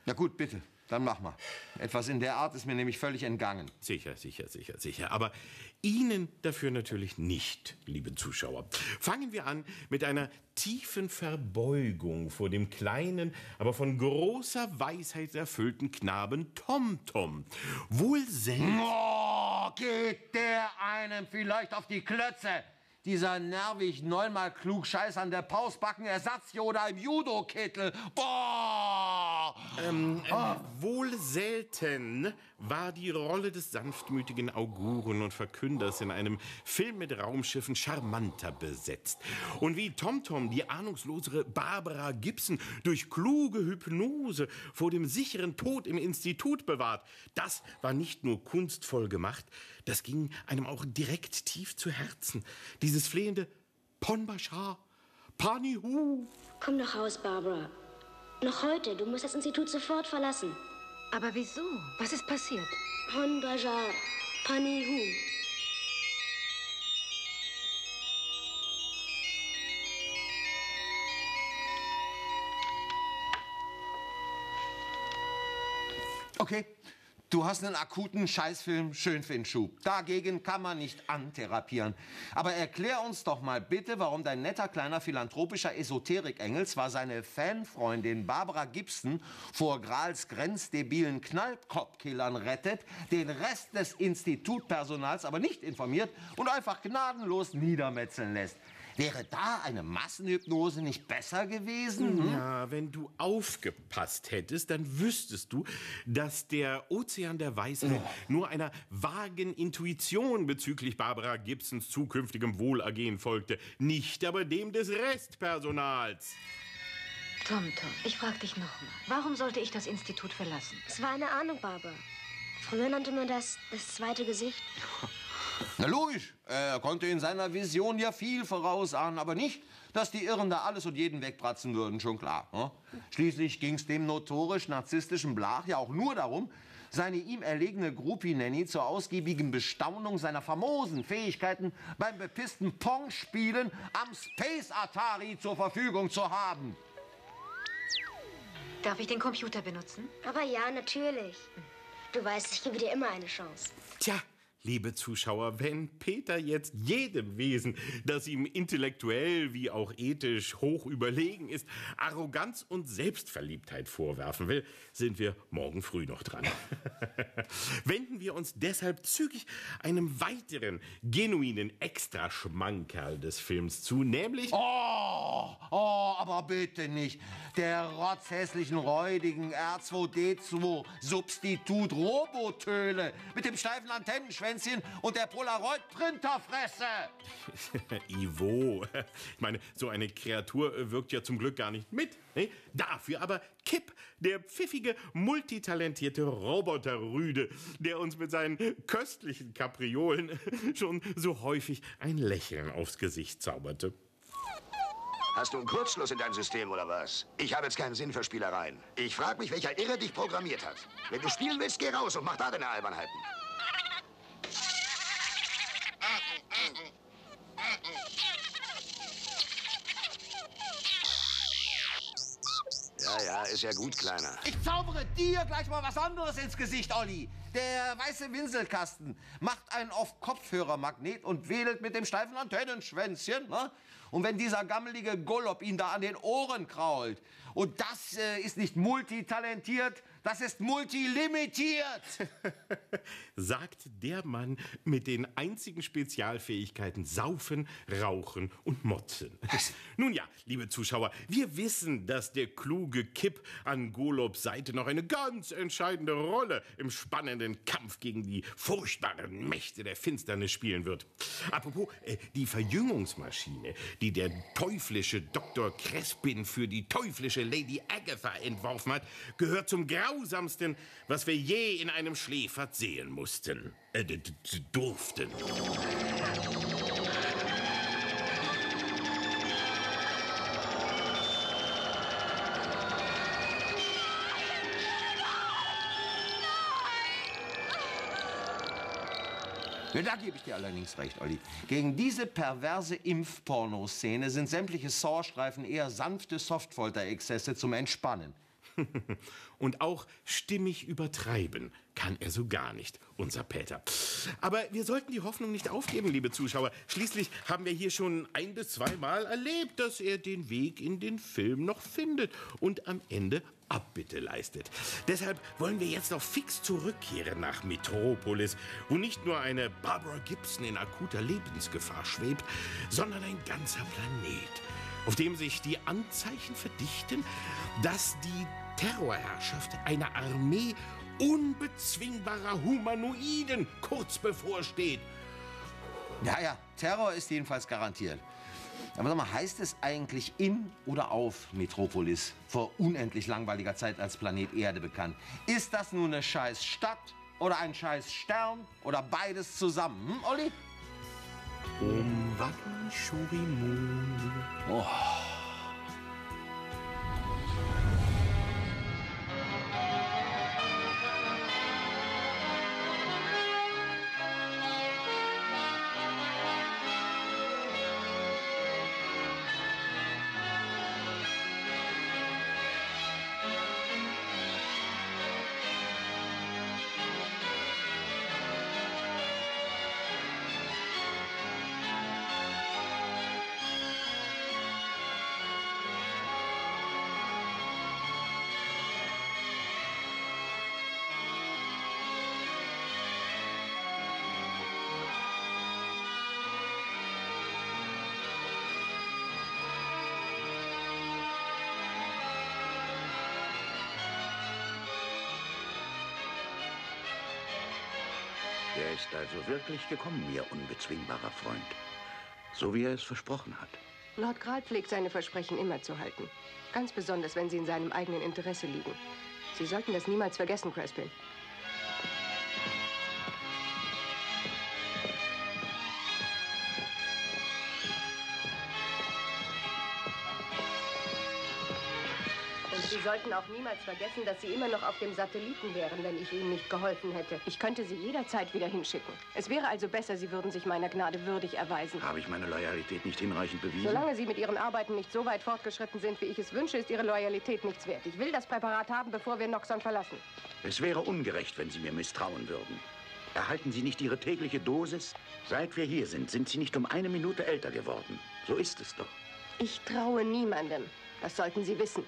Na gut, bitte. Dann mach mal. Etwas in der Art ist mir nämlich völlig entgangen.
Sicher, sicher, sicher, sicher. Aber Ihnen dafür natürlich nicht, liebe Zuschauer. Fangen wir an mit einer tiefen Verbeugung vor dem kleinen, aber von großer Weisheit erfüllten Knaben TomTom. Wohl selbst.
Oh, geht der einem vielleicht auf die Klötze? Dieser nervig neunmal klug Scheiß an der Pausbacken Ersatz-Yoda im Judo-Kittel. Boah!
Ähm, äh, wohl selten war die Rolle des sanftmütigen Auguren und Verkünders in einem Film mit Raumschiffen charmanter besetzt. Und wie TomTom die ahnungslosere Barbara Gibson durch kluge Hypnose vor dem sicheren Tod im Institut bewahrt, das war nicht nur kunstvoll gemacht, das ging einem auch direkt tief zu Herzen. Dieses flehende Pon Bashar, Panihu.
Komm noch raus, Barbara. Noch heute. Du musst das Institut sofort verlassen.
Aber wieso? Was ist passiert?
Pon Bajar, Panihu.
Okay, du hast einen akuten Scheißfilm Schönfindschub. Dagegen kann man nicht antherapieren. Aber erklär uns doch mal bitte, warum dein netter kleiner philanthropischer Esoterikengel zwar seine Fanfreundin Barbara Gibson vor Grals grenzdebilen Knallkopfkillern rettet, den Rest des Institutpersonals aber nicht informiert und einfach gnadenlos niedermetzeln lässt. Wäre da eine Massenhypnose nicht besser gewesen? Hm?
Ja, wenn du aufgepasst hättest, dann wüsstest du, dass der Ozean der Weisheit nur einer vagen Intuition bezüglich Barbara Gibsons zukünftigem Wohlergehen folgte, nicht aber dem des Restpersonals.
Tom, Tom, ich frag dich nochmal. Warum sollte ich das Institut verlassen?
Es war eine Ahnung, Barbara. Früher nannte man das das zweite Gesicht.
Na logisch, er konnte in seiner Vision ja viel vorausahnen, aber nicht, dass die Irren da alles und jeden wegpratzen würden, schon klar. Ne? Schließlich ging es dem notorisch narzisstischen Blach ja auch nur darum, seine ihm erlegene Groupie-Nanny zur ausgiebigen Bestaunung seiner famosen Fähigkeiten beim bepissten Pong-Spielen am Space Atari zur Verfügung zu haben.
Darf ich den Computer benutzen?
Aber ja, natürlich. Du weißt, ich gebe dir immer eine Chance.
Tja, liebe Zuschauer, wenn Peter jetzt jedem Wesen, das ihm intellektuell wie auch ethisch hoch überlegen ist, Arroganz und Selbstverliebtheit vorwerfen will, sind wir morgen früh noch dran. Wenden wir uns deshalb zügig einem weiteren genuinen Extraschmankerl des Films zu, nämlich...
Oh, oh, aber bitte nicht. Der rotzhässlichen, räudigen R2D2 Substitut Robotöle mit dem steifen Antennenschwänzchen und der Polaroid-Printerfresse.
Ivo. Ich meine, so eine Kreatur wirkt ja zum Glück gar nicht mit. Ne? Dafür aber Kip, der pfiffige, multitalentierte Roboterrüde, der uns mit seinen köstlichen Kapriolen schon so häufig ein Lächeln aufs Gesicht zauberte.
Hast du einen Kurzschluss in deinem System oder was? Ich habe jetzt keinen Sinn für Spielereien. Ich frage mich, welcher Irre dich programmiert hat. Wenn du spielen willst, geh raus und mach da deine Albernheiten. Ja, ja, ist ja gut, Kleiner.
Ich zaubere dir gleich mal was anderes ins Gesicht, Olli. Der weiße Winselkasten macht einen auf Kopfhörermagnet und wedelt mit dem steifen Antennenschwänzchen. Ne? Und wenn dieser gammelige Golob ihn da an den Ohren krault, und das äh, ist nicht multitalentiert, das ist multilimitiert.
Sagt der Mann mit den einzigen Spezialfähigkeiten Saufen, Rauchen und Motzen. Nun ja, liebe Zuschauer, wir wissen, dass der kluge Kipp an Golobs Seite noch eine ganz entscheidende Rolle im spannenden Kampf gegen die furchtbaren Mächte der Finsternis spielen wird. Apropos, äh, die Verjüngungsmaschine, die der teuflische Dr. Crespin für die teuflische Lady Agatha entworfen hat, gehört zum grausamsten, was wir je in einem Schläfert sehen mussten. Äh, durften.
Da gebe ich dir allerdings recht, Olli. Gegen diese perverse Impfpornoszene sind sämtliche Saw-Streifen eher sanfte Softfolter-Exzesse zum Entspannen.
Und auch stimmig übertreiben kann er so gar nicht, unser Peter. Aber wir sollten die Hoffnung nicht aufgeben, liebe Zuschauer. Schließlich haben wir hier schon ein bis zweimal erlebt, dass er den Weg in den Film noch findet und am Ende Abbitte leistet. Deshalb wollen wir jetzt noch fix zurückkehren nach Metropolis, wo nicht nur eine Barbara Gibson in akuter Lebensgefahr schwebt, sondern ein ganzer Planet, auf dem sich die Anzeichen verdichten, dass die Terrorherrschaft einer Armee unbezwingbarer Humanoiden kurz bevorsteht.
Ja, ja, Terror ist jedenfalls garantiert. Aber sag mal, heißt es eigentlich in oder auf Metropolis, vor unendlich langweiliger Zeit als Planet Erde bekannt? Ist das nun eine scheiß Stadt oder ein scheiß Stern oder beides zusammen, hm, Olli?
Vani Shurimu.
Oh.
Er ist also wirklich gekommen, Ihr unbezwingbarer Freund. So wie er es versprochen hat.
Lord Gral pflegt seine Versprechen immer zu halten. Ganz besonders, wenn sie in seinem eigenen Interesse liegen. Sie sollten das niemals vergessen, Crespin. Sollten auch niemals vergessen, dass Sie immer noch auf dem Satelliten wären, wenn ich Ihnen nicht geholfen hätte. Ich könnte Sie jederzeit wieder hinschicken. Es wäre also besser, Sie würden sich meiner Gnade würdig erweisen.
Habe ich meine Loyalität nicht hinreichend bewiesen?
Solange Sie mit Ihren Arbeiten nicht so weit fortgeschritten sind, wie ich es wünsche, ist Ihre Loyalität nichts wert. Ich will das Präparat haben, bevor wir Noxon verlassen.
Es wäre ungerecht, wenn Sie mir misstrauen würden. Erhalten Sie nicht Ihre tägliche Dosis? Seit wir hier sind, sind Sie nicht um eine Minute älter geworden. So ist es doch.
Ich traue niemandem. Das sollten Sie wissen.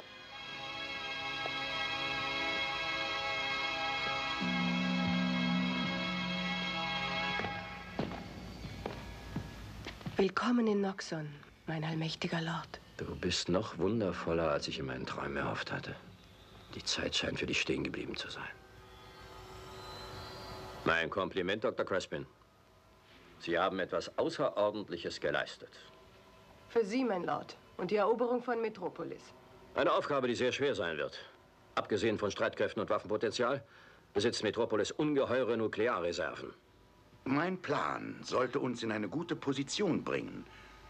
Willkommen in Noxon, mein allmächtiger Lord.
Du bist noch wundervoller, als ich in meinen Träumen erhofft hatte. Die Zeit scheint für dich stehen geblieben zu sein. Mein Kompliment, Dr. Crespin. Sie haben etwas Außerordentliches geleistet.
Für Sie, mein Lord, und die Eroberung von Metropolis.
Eine Aufgabe, die sehr schwer sein wird. Abgesehen von Streitkräften und Waffenpotenzial besitzt Metropolis ungeheure Nuklearreserven.
Mein Plan sollte uns in eine gute Position bringen.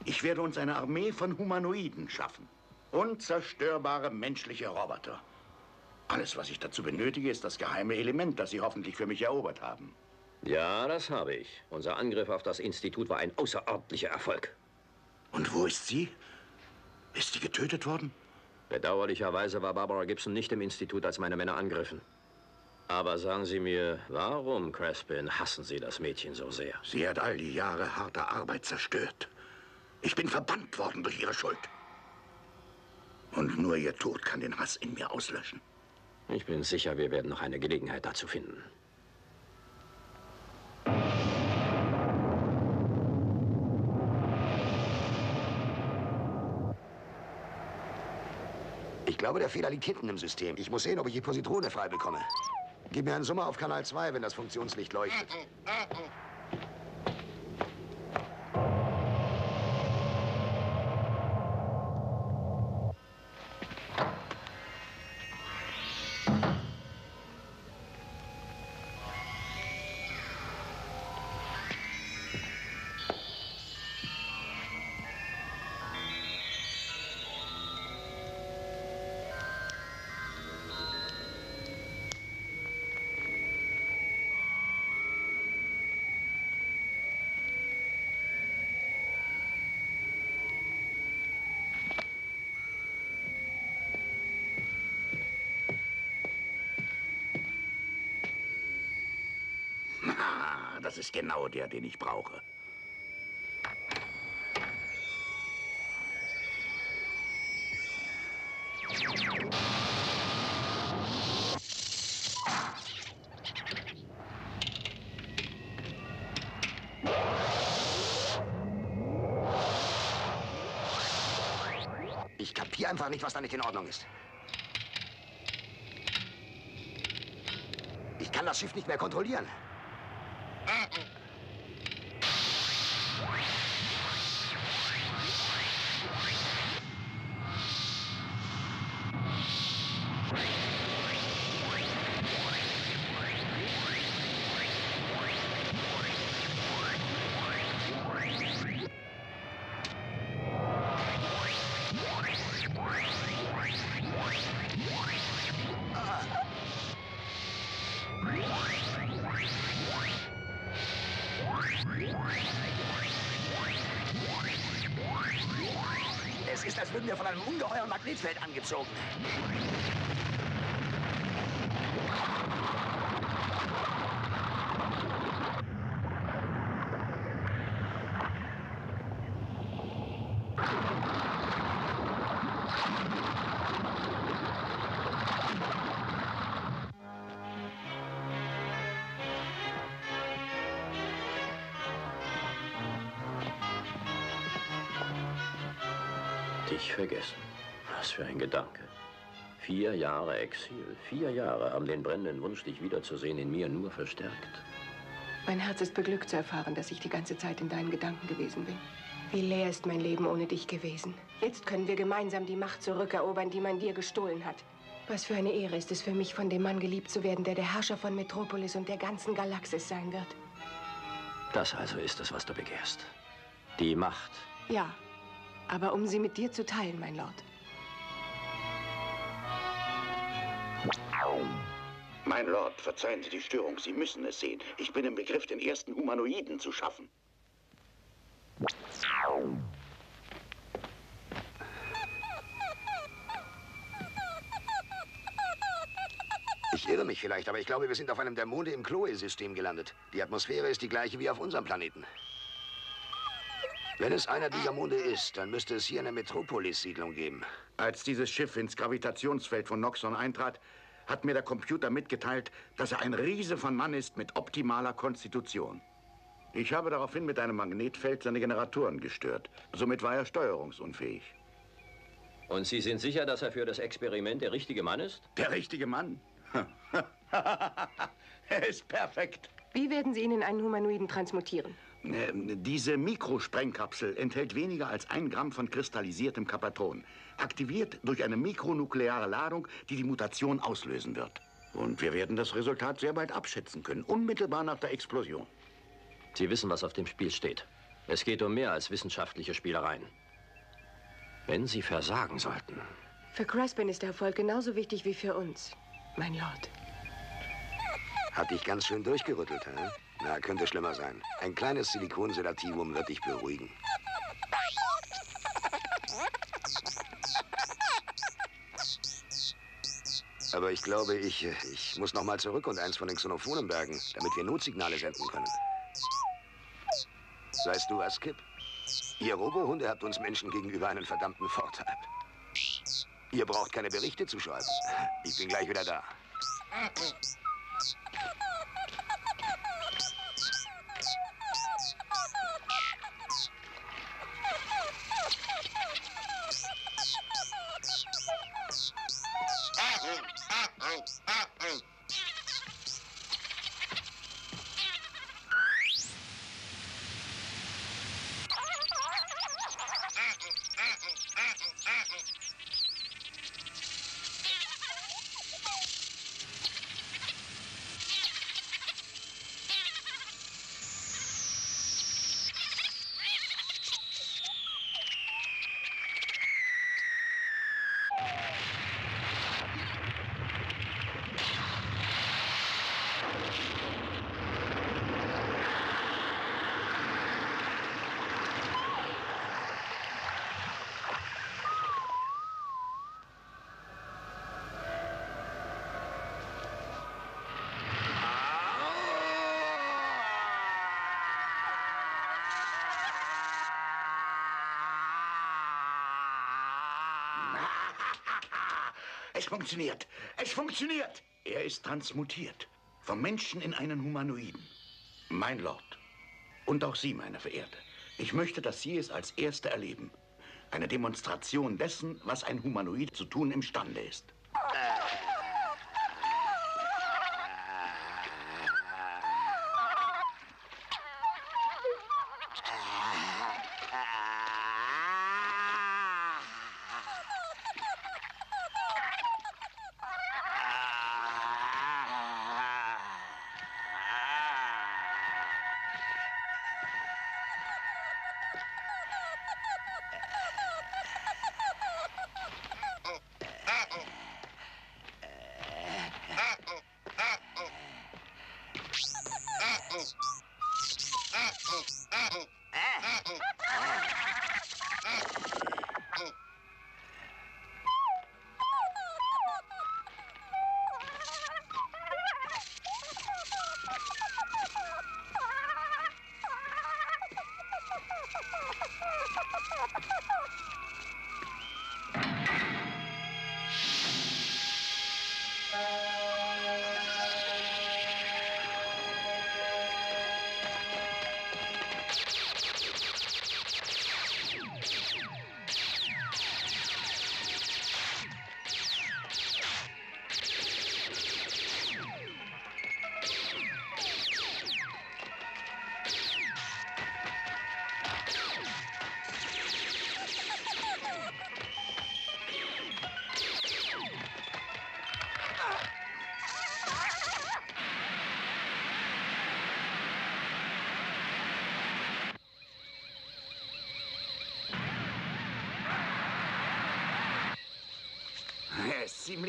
Ich werde uns eine Armee von Humanoiden schaffen. Unzerstörbare menschliche Roboter. Alles, was ich dazu benötige, ist das geheime Element, das Sie hoffentlich für mich erobert haben.
Ja, das habe ich. Unser Angriff auf das Institut war ein außerordentlicher Erfolg.
Und wo ist sie? Ist sie getötet worden?
Bedauerlicherweise war Barbara Gibson nicht im Institut, als meine Männer angriffen. Aber sagen Sie mir, warum, Crespin, hassen Sie das Mädchen so sehr?
Sie hat all die Jahre harter Arbeit zerstört. Ich bin verbannt worden durch ihre Schuld. Und nur ihr Tod kann den Hass in mir auslöschen.
Ich bin sicher, wir werden noch eine Gelegenheit dazu finden.
Ich glaube, der Fehler liegt hinten im System. Ich muss sehen, ob ich die Positrone frei bekomme. Gib mir einen Summer auf Kanal 2, wenn das Funktionslicht leuchtet.
Das ist genau der, den ich brauche.
Ich kapiere einfach nicht, was da nicht in Ordnung ist. Ich kann das Schiff nicht mehr kontrollieren. Von einem ungeheuren Magnetfeld angezogen.
Jahre Exil, vier Jahre haben den brennenden Wunsch, dich wiederzusehen, in mir nur verstärkt.
Mein Herz ist beglückt zu erfahren, dass ich die ganze Zeit in deinen Gedanken gewesen bin. Wie leer ist mein Leben ohne dich gewesen. Jetzt können wir gemeinsam die Macht zurückerobern, die man dir gestohlen hat. Was für eine Ehre ist es für mich, von dem Mann geliebt zu werden, der der Herrscher von Metropolis und der ganzen Galaxis sein wird.
Das also ist es, was du begehrst. Die Macht.
Ja, aber um sie mit dir zu teilen, mein Lord.
Mein Lord, verzeihen Sie die Störung. Sie müssen es sehen. Ich bin im Begriff, den ersten Humanoiden zu schaffen.
Ich irre mich vielleicht, aber ich glaube, wir sind auf einem der Monde im Chloe-System gelandet. Die Atmosphäre ist die gleiche wie auf unserem Planeten. Wenn es einer dieser Monde ist, dann müsste es hier eine Metropolis-Siedlung geben.
Als dieses Schiff ins Gravitationsfeld von Noxon eintrat, hat mir der Computer mitgeteilt, dass er ein Riese von Mann ist mit optimaler Konstitution. Ich habe daraufhin mit einem Magnetfeld seine Generatoren gestört. Somit war er steuerungsunfähig.
Und Sie sind sicher, dass er für das Experiment der richtige Mann ist?
Der richtige Mann? er ist perfekt.
Wie werden Sie ihn in einen Humanoiden transmutieren?
Ähm, Diese Mikrosprengkapsel enthält weniger als ein Gramm von kristallisiertem Kapatron. Aktiviert durch eine mikronukleare Ladung, die die Mutation auslösen wird. Und wir werden das Resultat sehr bald abschätzen können, unmittelbar nach der Explosion.
Sie wissen, was auf dem Spiel steht. Es geht um mehr als wissenschaftliche Spielereien. Wenn Sie versagen sollten.
Für Crespin ist der Erfolg genauso wichtig wie für uns, mein Lord.
Hat dich ganz schön durchgerüttelt, hä? Na, könnte schlimmer sein. Ein kleines Silikonsedativum wird dich beruhigen. Aber ich glaube, ich, ich muss noch mal zurück und eins von den Xenophonen bergen, damit wir Notsignale senden können. Weißt du was, Kip? Ihr Robohunde habt uns Menschen gegenüber einen verdammten Vorteil. Ihr braucht keine Berichte zu schreiben. Ich bin gleich wieder da.
Es funktioniert. Es funktioniert. Er ist transmutiert. Vom Menschen in einen Humanoiden. Mein Lord. Und auch Sie, meine Verehrte. Ich möchte, dass Sie es als Erste erleben. Eine Demonstration dessen, was ein Humanoid zu tun imstande ist.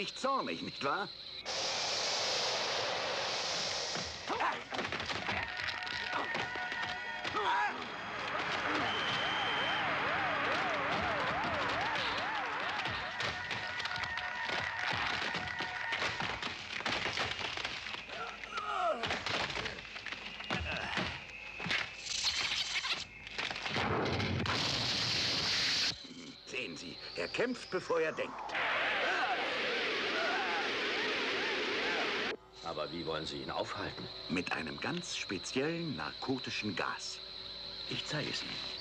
Ziemlich zornig, nicht wahr? Sehen Sie, er kämpft, bevor er denkt.
Wollen Sie ihn aufhalten?
Mit einem ganz speziellen narkotischen Gas. Ich zeige es Ihnen.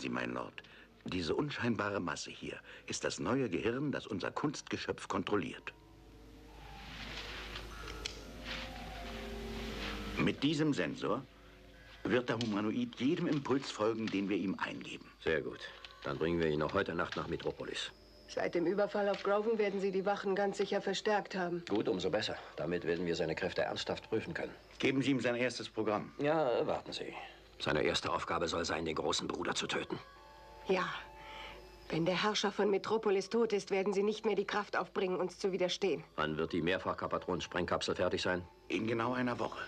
Sie, mein Lord, diese unscheinbare Masse hier ist das neue Gehirn, das unser Kunstgeschöpf kontrolliert. Mit diesem Sensor wird der Humanoid jedem Impuls folgen, den wir ihm eingeben.
Sehr gut. Dann bringen wir ihn noch heute Nacht nach Metropolis.
Seit dem Überfall auf Groven werden Sie die Wachen ganz sicher verstärkt haben.
Gut, umso besser. Damit werden wir seine Kräfte ernsthaft prüfen können.
Geben Sie ihm sein erstes Programm.
Ja, warten Sie. Seine erste Aufgabe soll sein, den großen Bruder zu töten.
Ja. Wenn der Herrscher von Metropolis tot ist, werden Sie nicht mehr die Kraft aufbringen, uns zu widerstehen.
Wann wird die Mehrfachkapatronen-Sprengkapsel fertig sein?
In genau einer Woche.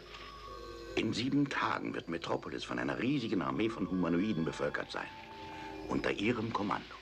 In sieben Tagen wird Metropolis von einer riesigen Armee von Humanoiden bevölkert sein. Unter ihrem Kommando.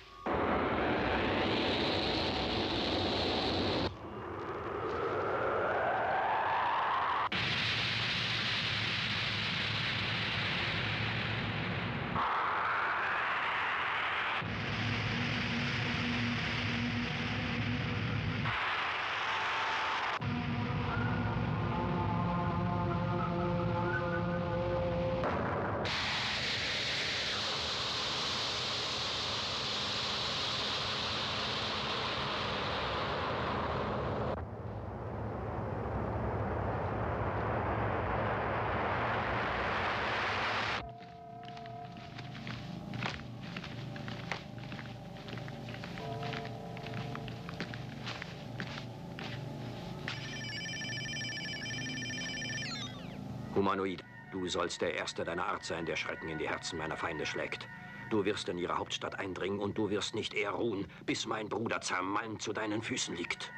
Humanoid, du sollst der Erste deiner Art sein, der Schrecken in die Herzen meiner Feinde schlägt. Du wirst in ihre Hauptstadt eindringen und du wirst nicht eher ruhen, bis mein Bruder zermalmt zu deinen Füßen liegt.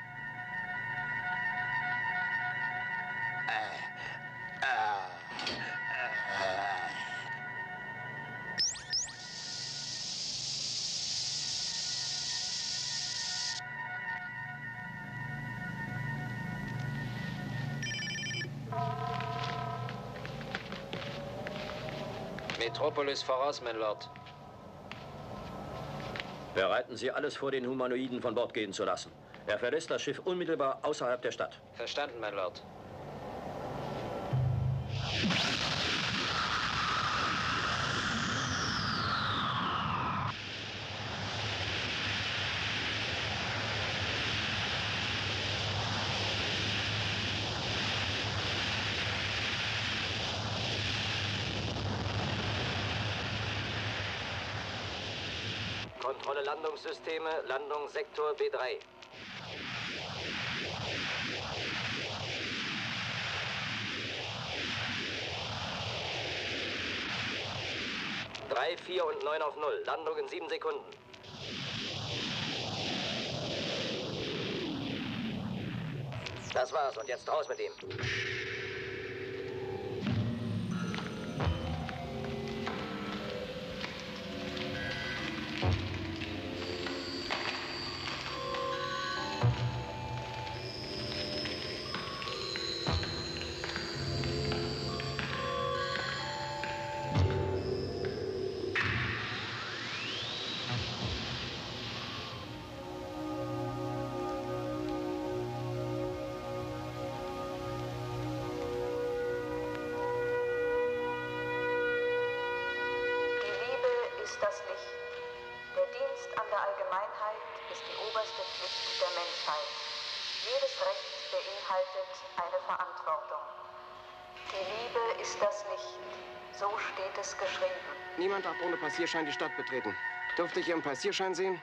Metropolis voraus, mein Lord.
Bereiten Sie alles vor, den Humanoiden von Bord gehen zu lassen. Er verlässt das Schiff unmittelbar außerhalb der Stadt.
Verstanden, mein Lord.
Kontrolle Landungssysteme, Landung Sektor B3. Drei, vier und neun auf null. Landung in sieben Sekunden. Das war's und jetzt raus mit ihm.
Niemand darf ohne Passierschein die Stadt betreten. Dürfte ich Ihren Passierschein sehen?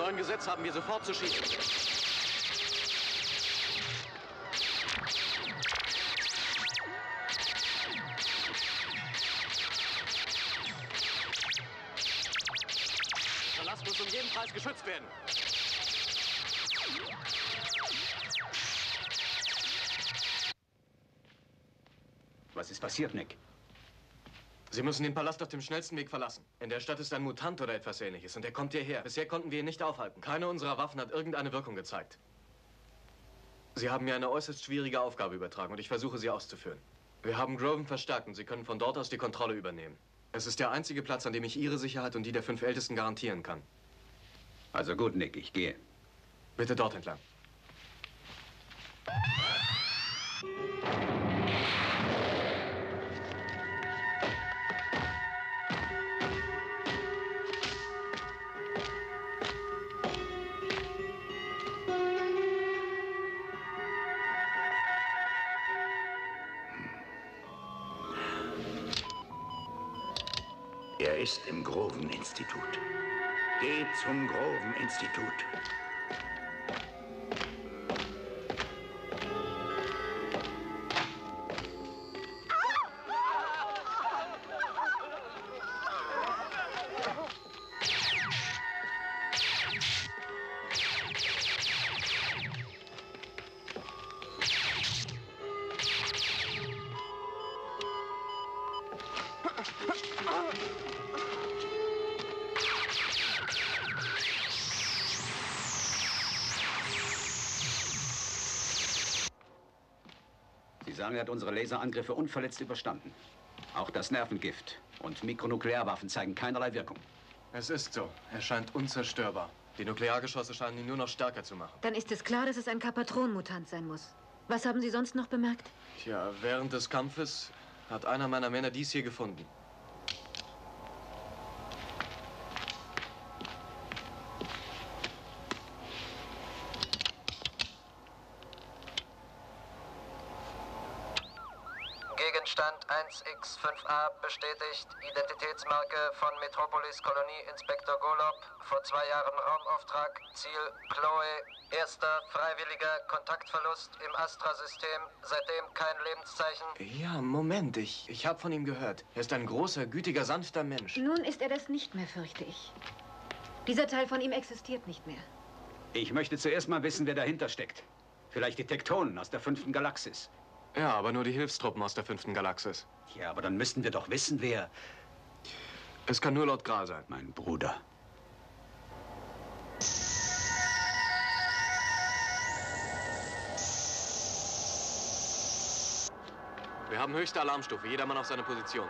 Neuen Gesetz haben wir sofort zu schießen. Der Palast muss um jeden Preis geschützt werden.
Was ist passiert, Nick?
Sie müssen den Palast auf dem schnellsten Weg verlassen. In der Stadt ist ein Mutant oder etwas ähnliches und er kommt hierher. Bisher konnten wir ihn nicht aufhalten. Keine unserer Waffen hat irgendeine Wirkung gezeigt. Sie haben mir eine äußerst schwierige Aufgabe übertragen und ich versuche sie auszuführen. Wir haben Groven verstärkt und Sie können von dort aus die Kontrolle übernehmen. Es ist der einzige Platz, an dem ich Ihre Sicherheit und die der fünf Ältesten garantieren kann.
Also gut, Nick, ich gehe.
Bitte dort entlang.
Groven-Institut. Zum Groven-Institut.
Er hat unsere Laserangriffe unverletzt überstanden. Auch das Nervengift und Mikronuklearwaffen zeigen keinerlei Wirkung.
Es ist so. Er scheint unzerstörbar. Die Nukleargeschosse scheinen ihn nur noch stärker zu machen.
Dann ist es klar, dass es ein Kapatron-Mutant sein muss. Was haben Sie sonst noch bemerkt?
Tja, während des Kampfes hat einer meiner Männer dies hier gefunden.
Inspektor Golob. Vor zwei Jahren Raumauftrag. Ziel Chloe. Erster freiwilliger Kontaktverlust im Astra-System. Seitdem kein Lebenszeichen.
Ja, Moment, ich, ich habe von ihm gehört. Er ist ein großer, gütiger, sanfter Mensch.
Nun ist er das nicht mehr, fürchte ich. Dieser Teil von ihm existiert nicht mehr.
Ich möchte zuerst mal wissen, wer dahinter steckt. Vielleicht die Tektonen aus der fünften Galaxis.
Ja, aber nur die Hilfstruppen aus der fünften Galaxis.
Ja, aber dann müssten wir doch wissen, wer.
Es kann nur Lord Gra sein.
Mein Bruder.
Wir haben höchste Alarmstufe. Jedermann auf seine Position.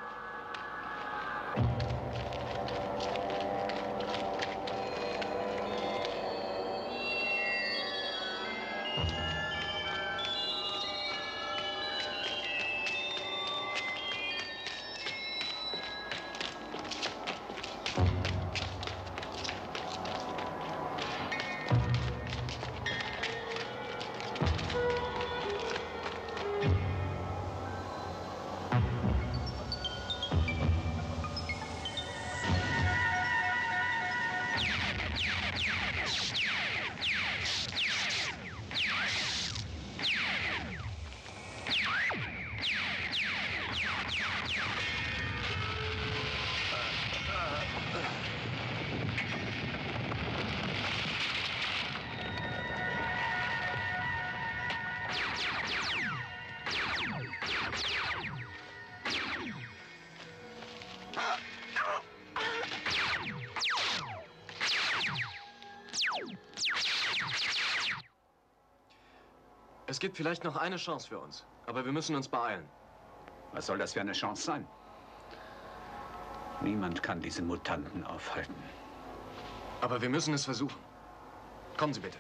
Es gibt vielleicht noch eine Chance für uns. Aber wir müssen uns beeilen.
Was soll das für eine Chance sein? Niemand kann diese Mutanten aufhalten.
Aber wir müssen es versuchen. Kommen Sie bitte.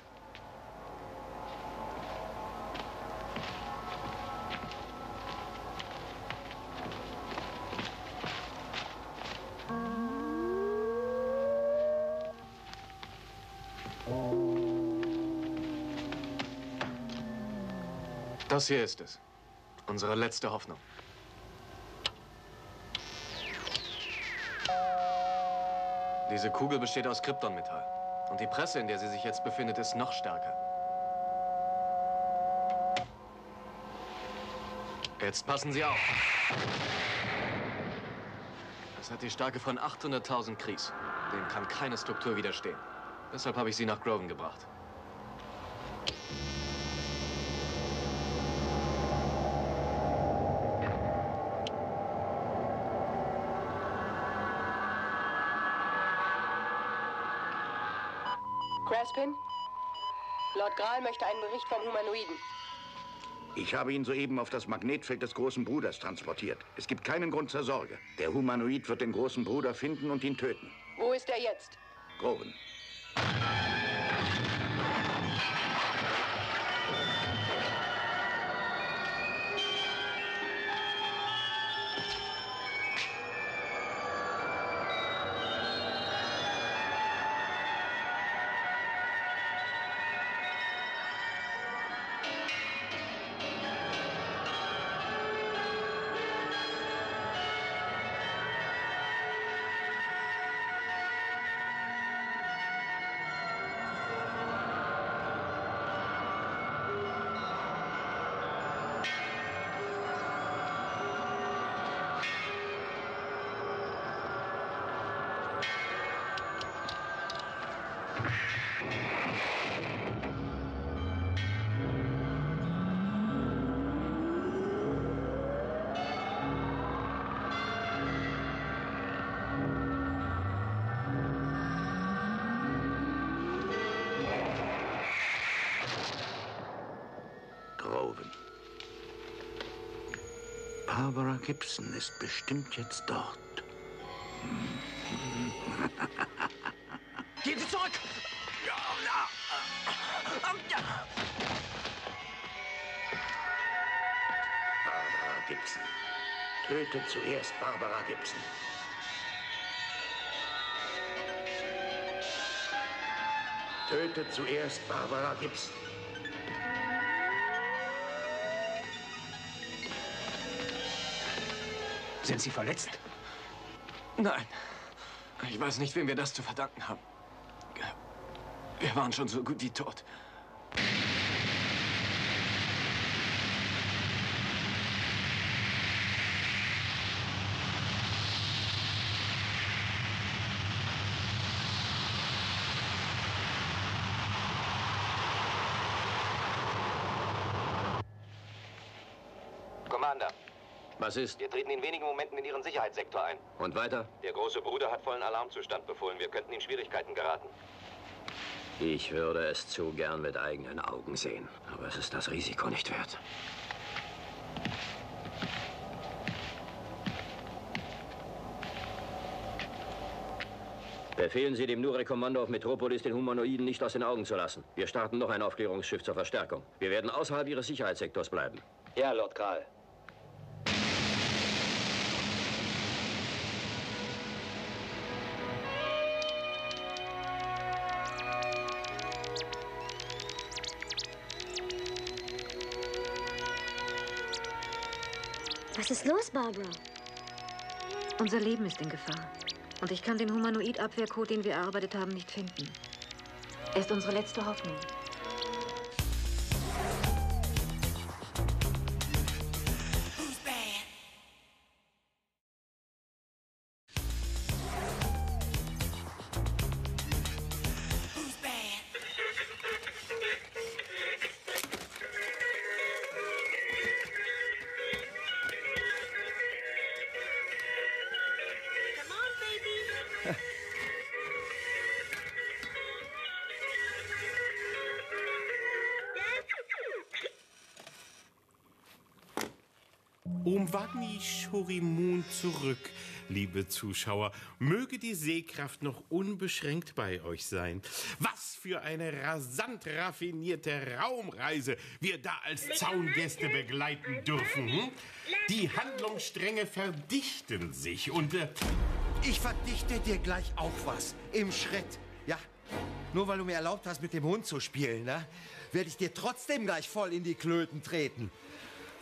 Hier ist es. Unsere letzte Hoffnung. Diese Kugel besteht aus Kryptonmetall. Und die Presse, in der sie sich jetzt befindet, ist noch stärker. Jetzt passen Sie auf. Es hat die Stärke von 800.000 Kries. Dem kann keine Struktur widerstehen. Deshalb habe ich Sie nach Grogan gebracht.
Graal möchte einen Bericht vom Humanoiden.
Ich habe ihn soeben auf das Magnetfeld des großen Bruders transportiert. Es gibt keinen Grund zur Sorge. Der Humanoid wird den großen Bruder finden und ihn töten.
Wo ist er jetzt?
Groven. Gibson ist bestimmt jetzt dort.
Gehen Sie zurück!
Barbara Gibson. Töte zuerst Barbara Gibson. Töte zuerst Barbara Gibson.
Sind Sie verletzt?
Nein. Ich weiß nicht, wem wir das zu verdanken haben. Wir waren schon so gut wie tot.
Was ist?
wir treten in wenigen Momenten in Ihren Sicherheitssektor ein.
Und weiter?
Der große Bruder hat vollen Alarmzustand befohlen. Wir könnten in Schwierigkeiten geraten.
Ich würde es zu gern mit eigenen Augen sehen. Aber es ist das Risiko nicht wert. Befehlen Sie dem Nure-Kommando auf Metropolis, den Humanoiden nicht aus den Augen zu lassen. Wir starten noch ein Aufklärungsschiff zur Verstärkung. Wir werden außerhalb Ihres Sicherheitssektors bleiben.
Ja, Lord Kral.
Ist los, Barbara?
Unser Leben ist in Gefahr. Und ich kann den Humanoid-Abwehrcode, den wir erarbeitet haben, nicht finden. Er ist unsere letzte Hoffnung.
Um Wagni Shurimun zurück, liebe Zuschauer. Möge die Sehkraft noch unbeschränkt bei euch sein. Was für eine rasant raffinierte Raumreise wir da als Zaungäste begleiten dürfen. Hm? Die Handlungsstränge verdichten sich und äh,
Ich verdichte dir gleich auch was. Im Schritt. Ja. Nur weil du mir erlaubt hast, mit dem Hund zu spielen, ne? Werde ich dir trotzdem gleich voll in die Klöten treten.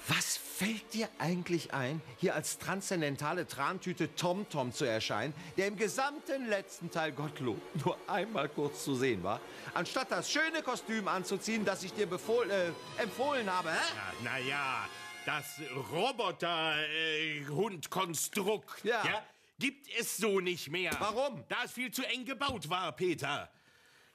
Was fällt dir eigentlich ein, hier als transzendentale Trantüte Tom Tom zu erscheinen, der im gesamten letzten Teil Gottlob nur einmal kurz zu sehen war, anstatt das schöne Kostüm anzuziehen, das ich dir befohl, äh, empfohlen habe,
naja, das Roboter-Hund-Konstrukt
Ja.
gibt es so nicht mehr.
Warum?
Da es viel zu eng gebaut war, Peter.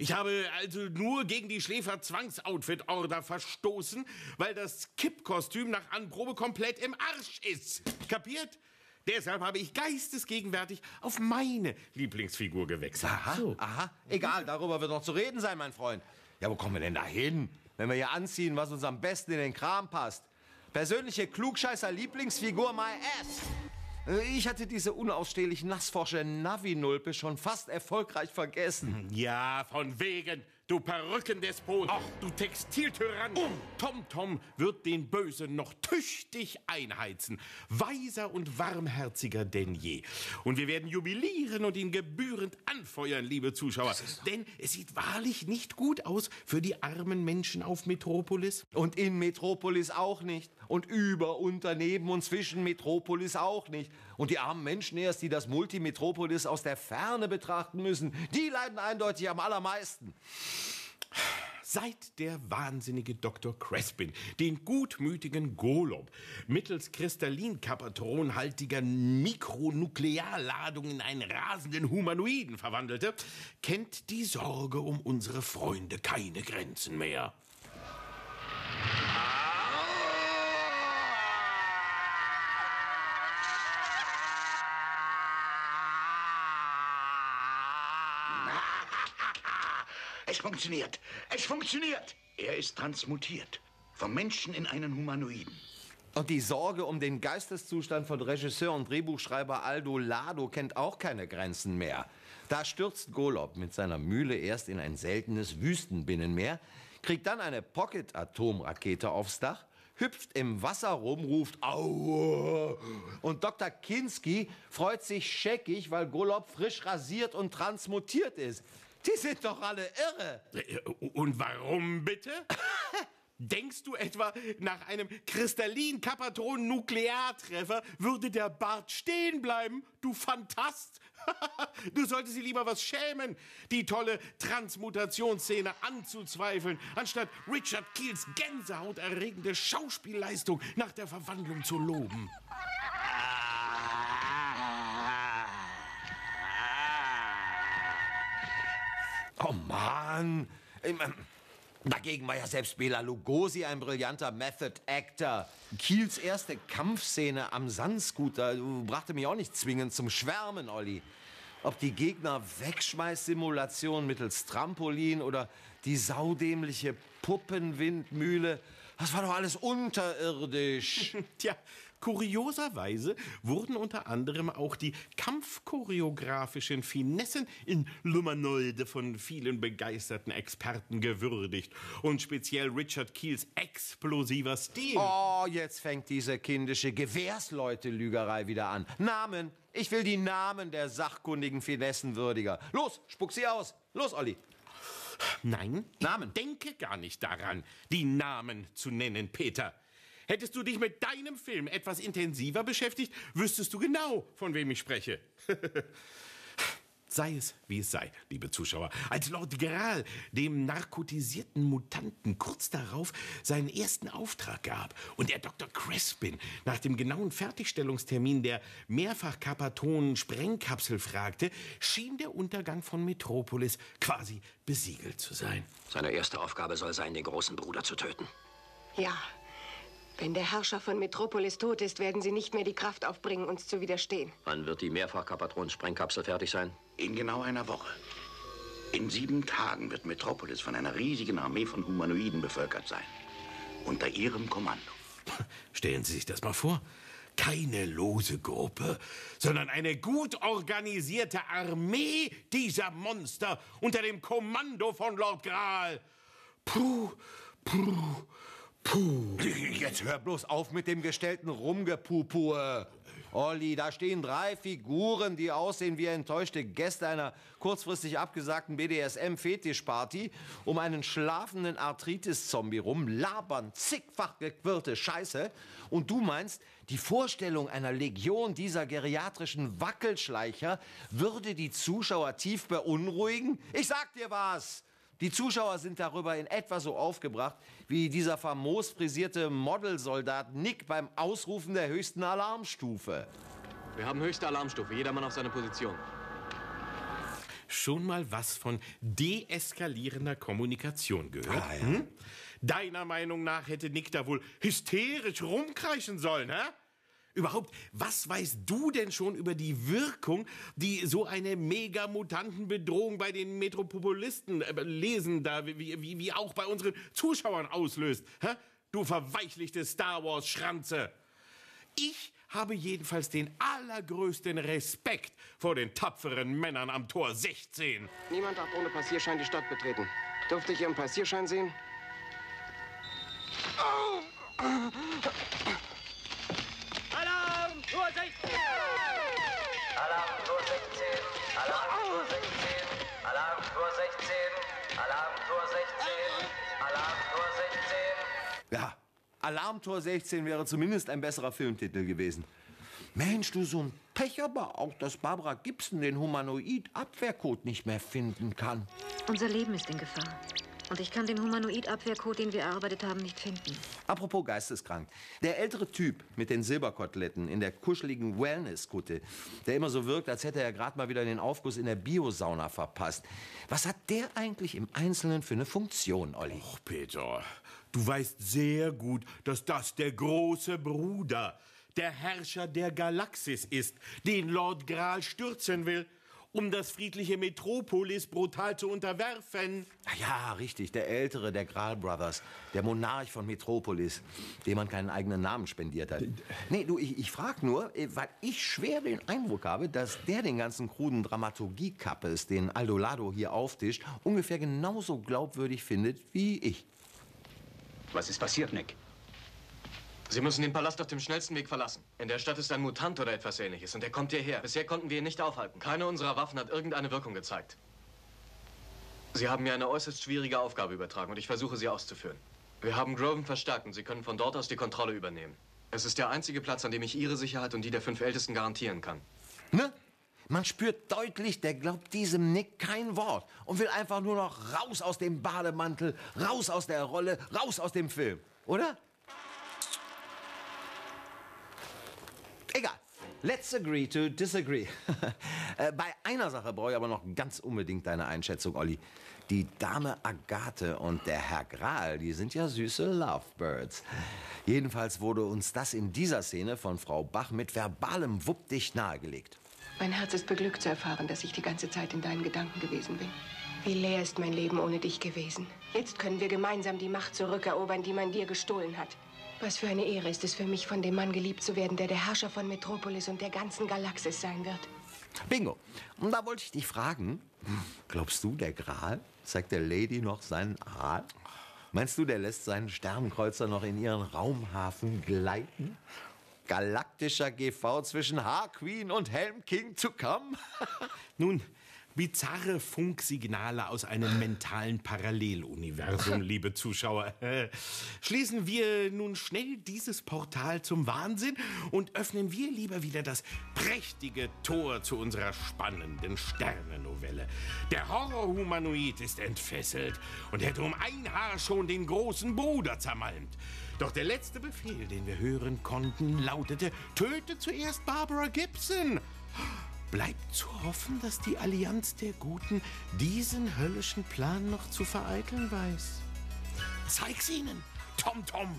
Ich habe also nur gegen die Schläfer-Zwangsoutfit-Order verstoßen, weil das Kippkostüm nach Anprobe komplett im Arsch ist. Kapiert? Deshalb habe ich geistesgegenwärtig auf meine Lieblingsfigur gewechselt.
Aha, aha. Egal, darüber wird noch zu reden sein, mein Freund. Ja, wo kommen wir denn da hin? Wenn wir hier anziehen, was uns am besten in den Kram passt. Persönliche Klugscheißer-Lieblingsfigur, my ass. Äh, Ich hatte diese unausstehlich nassforsche Navi-Nulpe schon fast erfolgreich vergessen.
Ja, von wegen, du Perückendespot, du Textiltyrann. Tom Tom wird den Bösen noch tüchtig einheizen. Weiser und warmherziger denn je. Und wir werden jubilieren und ihn gebührend anfeuern, liebe Zuschauer. Denn es sieht wahrlich nicht gut aus für die armen Menschen auf Metropolis.
Und in Metropolis auch nicht. Und über, unter, neben und zwischen Metropolis auch nicht. Und die armen Menschen erst, die das Multimetropolis aus der Ferne betrachten müssen, die leiden eindeutig am allermeisten.
Seit der wahnsinnige Dr. Crespin den gutmütigen Golob mittels kristallinkapatronhaltiger Mikronuklearladung in einen rasenden Humanoiden verwandelte, kennt die Sorge um unsere Freunde keine Grenzen mehr.
Es funktioniert. Es funktioniert. Er ist transmutiert. Vom Menschen in einen Humanoiden.
Und die Sorge um den Geisteszustand von Regisseur und Drehbuchschreiber Aldo Lado kennt auch keine Grenzen mehr. Da stürzt Golob mit seiner Mühle erst in ein seltenes Wüstenbinnenmeer, kriegt dann eine Pocket-Atomrakete aufs Dach, hüpft im Wasser rum, ruft Aua. Und Dr. Kinski freut sich scheckig, weil Golob frisch rasiert und transmutiert ist. Die sind doch alle irre.
Äh, Und warum bitte? Denkst du etwa, nach einem Kristallin-Kapatron-Nukleartreffer würde der Bart stehen bleiben? Du Fantast! du solltest sie lieber was schämen, die tolle Transmutationsszene anzuzweifeln, anstatt Richard Keels gänsehauterregende Schauspielleistung nach der Verwandlung zu loben.
Oh Mann! Dagegen war ja selbst Bela Lugosi ein brillanter Method Actor. Kiels erste Kampfszene am Sandscooter brachte mich auch nicht zwingend zum Schwärmen, Olli. Ob die Gegner Wegschmeißsimulation mittels Trampolin oder die saudämliche Puppenwindmühle, das war doch alles unterirdisch.
Tja, kurioserweise wurden unter anderem auch die kampfchoreografischen Finessen in Lumanoide von vielen begeisterten Experten gewürdigt. Und speziell Richard Keels explosiver Stil.
Oh, jetzt fängt diese kindische Gewährsleute-Lügerei wieder an. Namen. Ich will die Namen der sachkundigen Finessen würdiger. Los, spuck sie aus. Los, Olli.
Nein, Namen. denke gar nicht daran, die Namen zu nennen, Peter. Hättest du dich mit deinem Film etwas intensiver beschäftigt, wüsstest du genau, von wem ich spreche. sei es, wie es sei, liebe Zuschauer, als Lord Gral dem narkotisierten Mutanten kurz darauf seinen ersten Auftrag gab und er Dr. Crespin nach dem genauen Fertigstellungstermin der Mehrfach-Kapaton-Sprengkapsel fragte, schien der Untergang von Metropolis quasi besiegelt zu sein.
Seine erste Aufgabe soll sein, den großen Bruder zu töten.
Ja. Wenn der Herrscher von Metropolis tot ist, werden sie nicht mehr die Kraft aufbringen, uns zu widerstehen.
Wann wird die Mehrfach-Kapatron-Sprengkapsel fertig sein?
In genau einer Woche. In sieben Tagen wird Metropolis von einer riesigen Armee von Humanoiden bevölkert sein. Unter ihrem Kommando.
Stellen Sie sich das mal vor. Keine lose Gruppe, sondern eine gut organisierte Armee dieser Monster unter dem Kommando von Lord Gral. Puh, puh, puh.
Jetzt hör bloß auf mit dem gestellten Rumgepupue. Olli, da stehen drei Figuren, die aussehen wie enttäuschte Gäste einer kurzfristig abgesagten BDSM-Fetischparty, um einen schlafenden Arthritis-Zombie rum, labern zigfach gequirlte Scheiße. Und du meinst, die Vorstellung einer Legion dieser geriatrischen Wackelschleicher würde die Zuschauer tief beunruhigen? Ich sag dir was! Die Zuschauer sind darüber in etwa so aufgebracht wie dieser famos frisierte Modelsoldat Nick beim Ausrufen der höchsten Alarmstufe.
Wir haben höchste Alarmstufe. Jedermann auf seine Position.
Schon mal was von deeskalierender Kommunikation gehört?
Ah, ja.
hm? Deiner Meinung nach hätte Nick da wohl hysterisch rumkreischen sollen, hä? Überhaupt, was weißt du denn schon über die Wirkung, die so eine Megamutantenbedrohung bei den Metropolisten äh, lesen da, wie, wie, wie auch bei unseren Zuschauern auslöst? Hä? Du verweichlichte Star Wars Schranze! Ich habe jedenfalls den allergrößten Respekt vor den tapferen Männern am Tor 16.
Niemand darf ohne Passierschein die Stadt betreten. Dürfte ich Ihren Passierschein sehen?
Alarm! Tor 16! Alarm Tor 16! Alarm Tor 16! Alarm Tor 16! Alarm Tor 16! Alarm Tor 16!
Ja, Alarmtor 16 wäre zumindest ein besserer Filmtitel gewesen. Mensch, du so ein Pech aber auch, dass Barbara Gibson den Humanoid-Abwehrcode nicht mehr finden kann.
Unser Leben ist in Gefahr. Und ich kann den Humanoid-Abwehrcode, den wir erarbeitet haben, nicht finden.
Apropos geisteskrank. Der ältere Typ mit den Silberkoteletten in der kuscheligen Wellness-Kutte, der immer so wirkt, als hätte er gerade mal wieder den Aufguss in der Biosauna verpasst. Was hat der eigentlich im Einzelnen für eine Funktion, Olli?
Och, Peter, du weißt sehr gut, dass das der große Bruder, der Herrscher der Galaxis ist, den Lord Gral stürzen will, um das friedliche Metropolis brutal zu unterwerfen.
Ja, richtig, der Ältere der Graal Brothers, der Monarch von Metropolis, dem man keinen eigenen Namen spendiert hat. Nee, du, ich, ich frag nur, äh, weil ich schwer den Eindruck habe, dass der den ganzen kruden Dramaturgie-Kappes, den Aldolado hier auftischt, ungefähr genauso glaubwürdig findet wie ich.
Was ist passiert, Nick?
Sie müssen den Palast auf dem schnellsten Weg verlassen. In der Stadt ist ein Mutant oder etwas ähnliches und er kommt hierher. Bisher konnten wir ihn nicht aufhalten. Keine unserer Waffen hat irgendeine Wirkung gezeigt. Sie haben mir eine äußerst schwierige Aufgabe übertragen und ich versuche sie auszuführen. Wir haben Groven verstärkt und Sie können von dort aus die Kontrolle übernehmen. Es ist der einzige Platz, an dem ich Ihre Sicherheit und die der fünf Ältesten garantieren kann.
Ne? Man spürt deutlich, der glaubt diesem Nick kein Wort und will einfach nur noch raus aus dem Bademantel, raus aus der Rolle, raus aus dem Film. Oder? Egal. Let's agree to disagree. Äh, Bei einer Sache brauche ich aber noch ganz unbedingt deine Einschätzung, Olli. Die Dame Agathe und der Herr Graal, die sind ja süße Lovebirds. Jedenfalls wurde uns das in dieser Szene von Frau Bach mit verbalem Wupp dicht nahegelegt.
Mein Herz ist beglückt zu erfahren, dass ich die ganze Zeit in deinen Gedanken gewesen bin. Wie leer ist mein Leben ohne dich gewesen. Jetzt können wir gemeinsam die Macht zurückerobern, die man dir gestohlen hat. Was für eine Ehre ist es für mich, von dem Mann geliebt zu werden, der der Herrscher von Metropolis und der ganzen Galaxis sein wird.
Bingo. Und da wollte ich dich fragen, glaubst du, der Gral zeigt der Lady noch seinen Aal? Meinst du, der lässt seinen Sternenkreuzer noch in ihren Raumhafen gleiten? Galaktischer GV zwischen Harqueen und Helm King zu kommen?
Nun, bizarre Funksignale aus einem mentalen Paralleluniversum, liebe Zuschauer. Schließen wir nun schnell dieses Portal zum Wahnsinn und öffnen wir lieber wieder das prächtige Tor zu unserer spannenden Sternennovelle. Der Horrorhumanoid ist entfesselt und hätte um ein Haar schon den großen Bruder zermalmt. Doch der letzte Befehl, den wir hören konnten, lautete, töte zuerst Barbara Gibson. Bleibt zu hoffen, dass die Allianz der Guten diesen höllischen Plan noch zu vereiteln weiß. Zeig's ihnen, Tom Tom.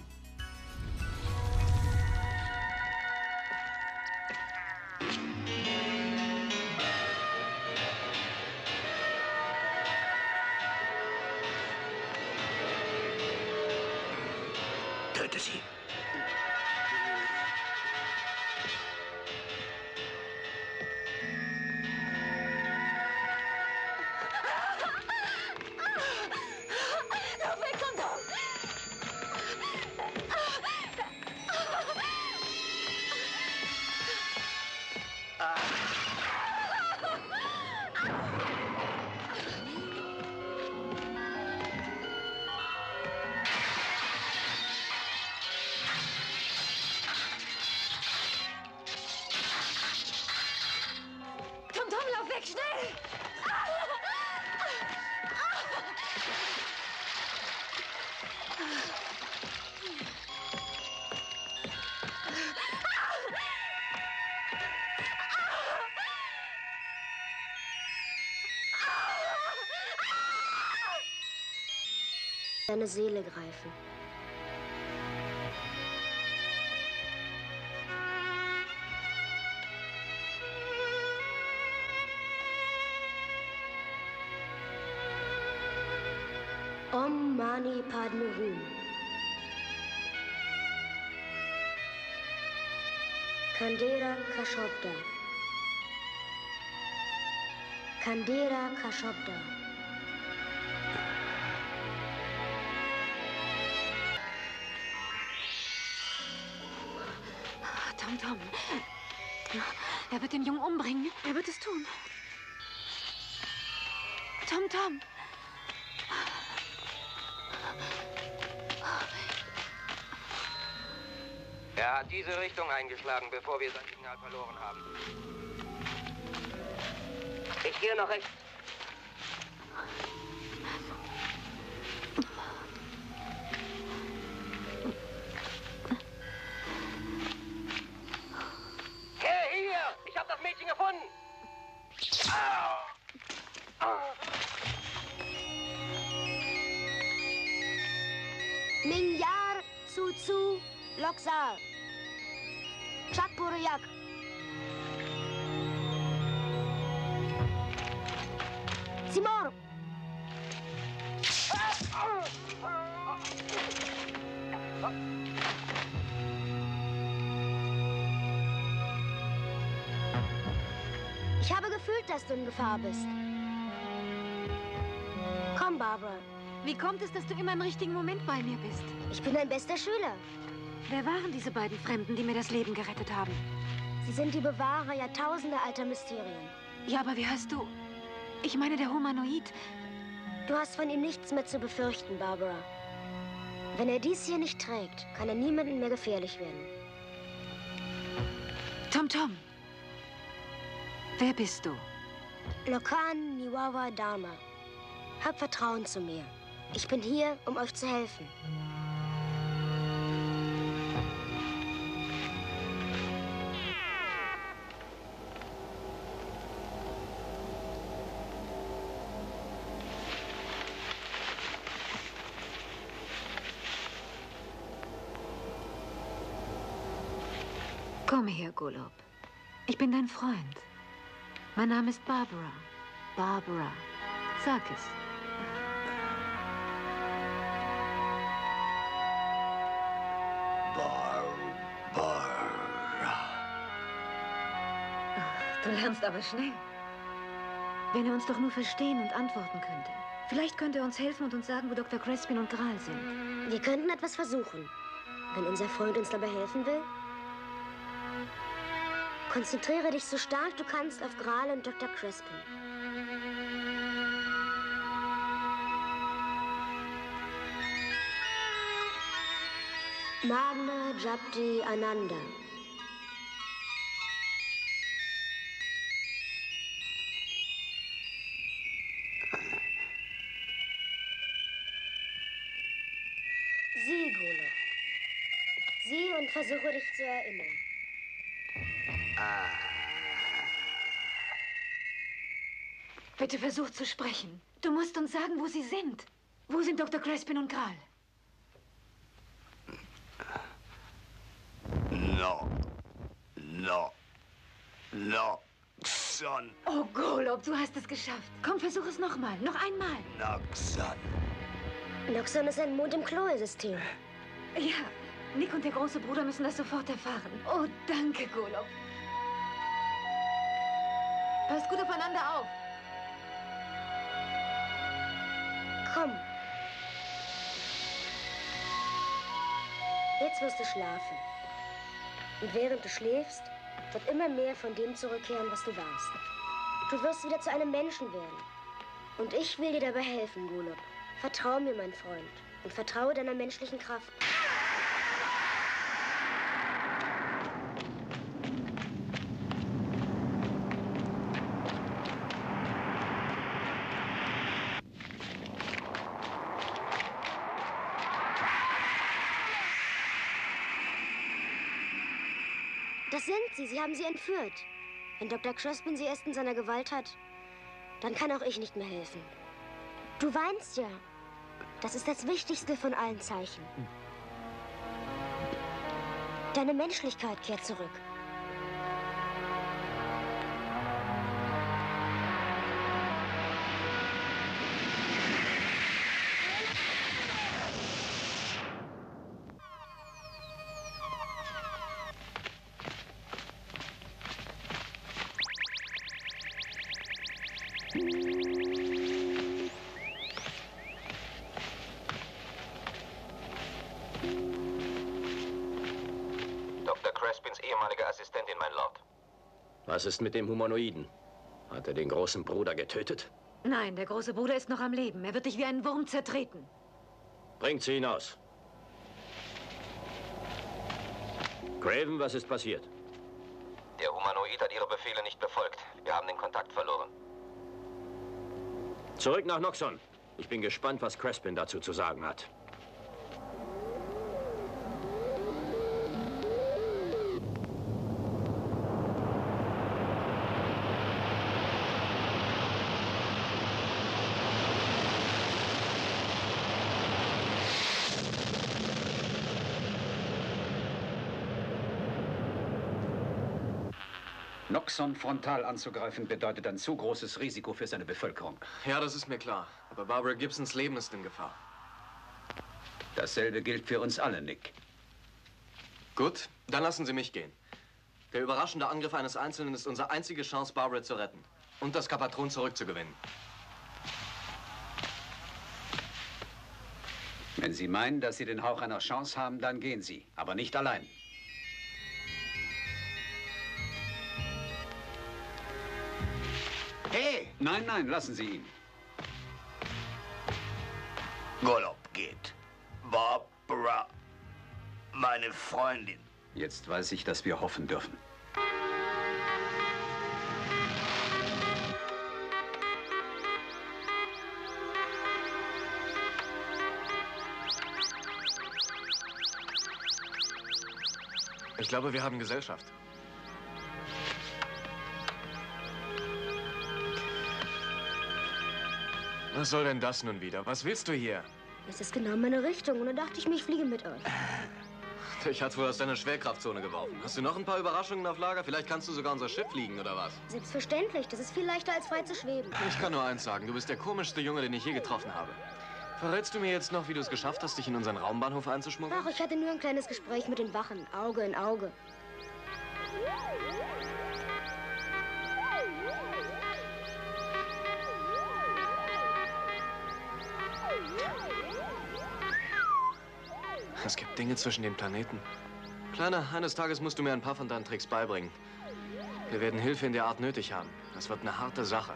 Deine Seele greifen. Om Mani Padme Hum. Kandera Kashobda. Kandera Kashobda.
Tom Tom. Er wird den Jungen umbringen. Er wird es tun. Tom Tom.
Er hat diese Richtung eingeschlagen, bevor wir sein Signal verloren haben. Ich gehe nach rechts. Her hier! Ich habe das Mädchen gefunden! Au! Au!
Minyar Tsutsu Loksar. Chakpurayak. Simor. Gefühlt, dass du in Gefahr bist. Komm, Barbara.
Wie kommt es, dass du immer im richtigen Moment bei mir bist?
Ich bin dein bester Schüler.
Wer waren diese beiden Fremden, die mir das Leben gerettet haben?
Sie sind die Bewahrer jahrtausende alter Mysterien.
Ja, aber wie hast du... Ich meine, der Humanoid...
Du hast von ihm nichts mehr zu befürchten, Barbara. Wenn er dies hier nicht trägt, kann er niemandem mehr gefährlich werden.
Tom Tom. Wer bist du?
Lokan Niwawa Dharma. Hab Vertrauen zu mir. Ich bin hier, um euch zu helfen.
Komm her, Golob. Ich bin dein Freund. Mein Name ist Barbara. Barbara. Sag es. Du lernst aber schnell. Wenn er uns doch nur verstehen und antworten könnte. Vielleicht könnte er uns helfen und uns sagen, wo Dr. Crespin und Gral sind.
Wir könnten etwas versuchen. Wenn unser Freund uns dabei helfen will. Konzentriere dich so stark du kannst auf Gral und Dr. Crespin. Magna Japti Ananda. Sieh, Golo. Sieh und versuche dich zu erinnern.
Bitte versuch zu sprechen. Du musst uns sagen, wo sie sind. Wo sind Dr. Crespin und Gral?
No. No. No. Son.
Oh, Golob, du hast es geschafft. Komm, versuch es nochmal. Noch einmal.
Noxon.
Noxon ist ein Mond im Chloe-System.
Ja, Nick und der große Bruder müssen das sofort erfahren. Oh, danke, Golob. Passt gut aufeinander auf.
Komm. Jetzt wirst du schlafen. Und während du schläfst, wird immer mehr von dem zurückkehren, was du warst. Du wirst wieder zu einem Menschen werden. Und ich will dir dabei helfen, Golob. Vertrau mir, mein Freund. Und vertraue deiner menschlichen Kraft. Das sind sie. Sie haben sie entführt. Wenn Dr. Crespin sie erst in seiner Gewalt hat, dann kann auch ich nicht mehr helfen. Du weinst ja. Das ist das Wichtigste von allen Zeichen. Deine Menschlichkeit kehrt zurück.
Was ist mit dem Humanoiden? Hat er den großen Bruder getötet?
Nein, der große Bruder ist noch am Leben. Er wird dich wie einen Wurm zertreten.
Bringt sie hinaus. Craven, was ist passiert?
Der Humanoid hat Ihre Befehle nicht befolgt. Wir haben den Kontakt verloren.
Zurück nach Noxon. Ich bin gespannt, was Crespin dazu zu sagen hat.
Noxon frontal anzugreifen bedeutet ein zu großes Risiko für seine Bevölkerung.
Ja, das ist mir klar. Aber Barbara Gibsons Leben ist in Gefahr.
Dasselbe gilt für uns alle, Nick.
Gut, dann lassen Sie mich gehen. Der überraschende Angriff eines Einzelnen ist unsere einzige Chance, Barbara zu retten. Und das Kapatron zurückzugewinnen.
Wenn Sie meinen, dass Sie den Hauch einer Chance haben, dann gehen Sie. Aber nicht allein.
Hey!
Nein, nein, lassen Sie ihn.
Golob geht. Barbara, meine Freundin.
Jetzt weiß ich, dass wir hoffen dürfen.
Ich glaube, wir haben Gesellschaft. Was soll denn das nun wieder? Was willst du hier?
Das ist genau meine Richtung und dann dachte ich mir, ich fliege mit euch.
Dich hat's wohl aus deiner Schwerkraftzone geworfen. Hast du noch ein paar Überraschungen auf Lager? Vielleicht kannst du sogar unser Schiff fliegen, oder was?
Selbstverständlich, das ist viel leichter als frei zu schweben.
Ich kann nur eins sagen, du bist der komischste Junge, den ich je getroffen habe. Verrätst du mir jetzt noch, wie du es geschafft hast, dich in unseren Raumbahnhof einzuschmuggeln?
Ach, ich hatte nur ein kleines Gespräch mit den Wachen, Auge in Auge.
Es gibt Dinge zwischen den Planeten. Kleiner, eines Tages musst du mir ein paar von deinen Tricks beibringen. Wir werden Hilfe in der Art nötig haben. Das wird eine harte Sache.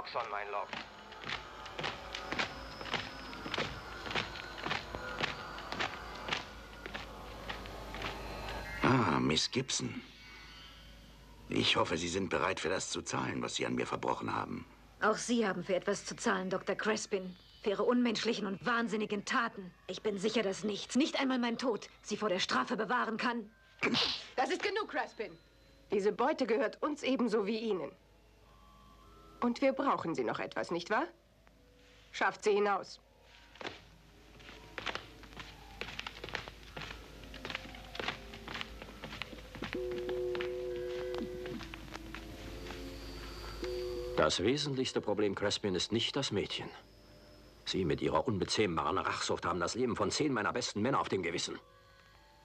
In Noxon, mein Lord.
Ah, Miss Gibson. Ich hoffe, Sie sind bereit für das zu zahlen, was Sie an mir verbrochen haben.
Auch Sie haben für etwas zu zahlen, Dr. Crespin. Für Ihre unmenschlichen und wahnsinnigen Taten. Ich bin sicher, dass nichts, nicht einmal mein Tod, Sie vor der Strafe bewahren kann.
Das ist genug, Craspin. Diese Beute gehört uns ebenso wie Ihnen. Und wir brauchen sie noch etwas, nicht wahr? Schafft sie hinaus.
Das wesentlichste Problem Crespin ist nicht das Mädchen. Sie mit ihrer unbezähmbaren Rachsucht haben das Leben von zehn meiner besten Männer auf dem Gewissen.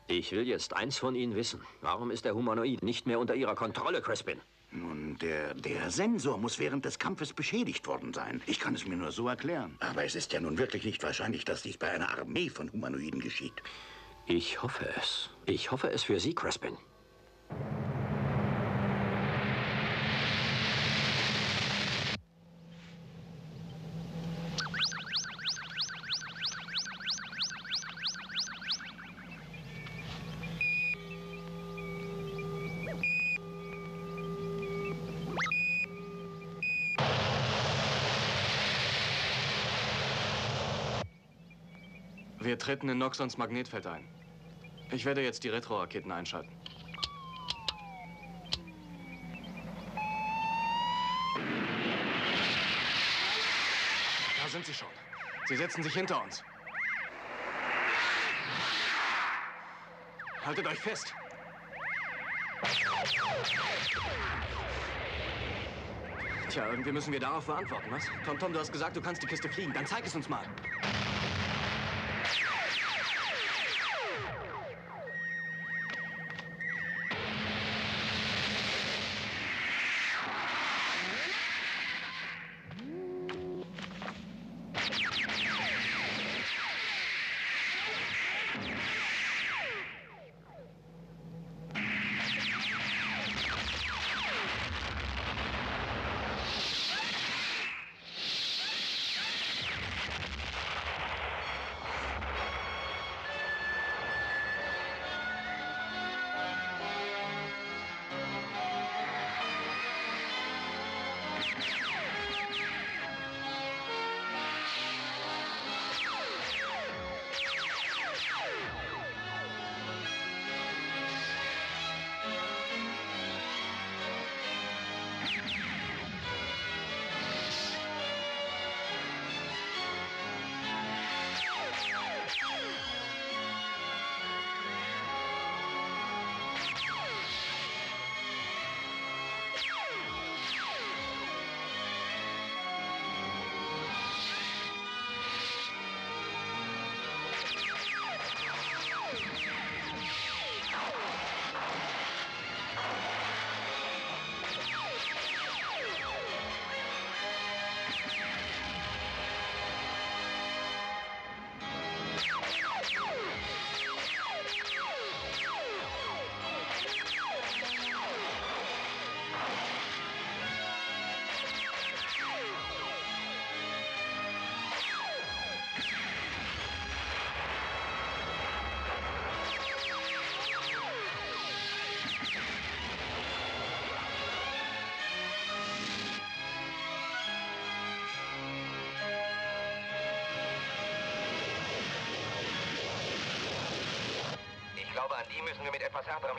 Ich will jetzt eins von Ihnen wissen. Warum ist der Humanoid nicht mehr unter Ihrer Kontrolle, Crespin?
Nun, der, der Sensor muss während des Kampfes beschädigt worden sein. Ich kann es mir nur so erklären. Aber es ist ja nun wirklich nicht wahrscheinlich, dass dies bei einer Armee von Humanoiden geschieht.
Ich hoffe es. Ich hoffe es für Sie, Crespin.
Treten in Noxons Magnetfeld ein. Ich werde jetzt die Retro-Raketen einschalten. Da sind sie schon. Sie setzen sich hinter uns. Haltet euch fest. Tja, irgendwie müssen wir darauf beantworten, was? Tom, Tom, du hast gesagt, du kannst die Kiste fliegen. Dann zeig es uns mal.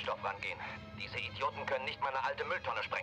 Stoff rangehen. Diese Idioten können nicht mal eine alte Mülltonne sprengen.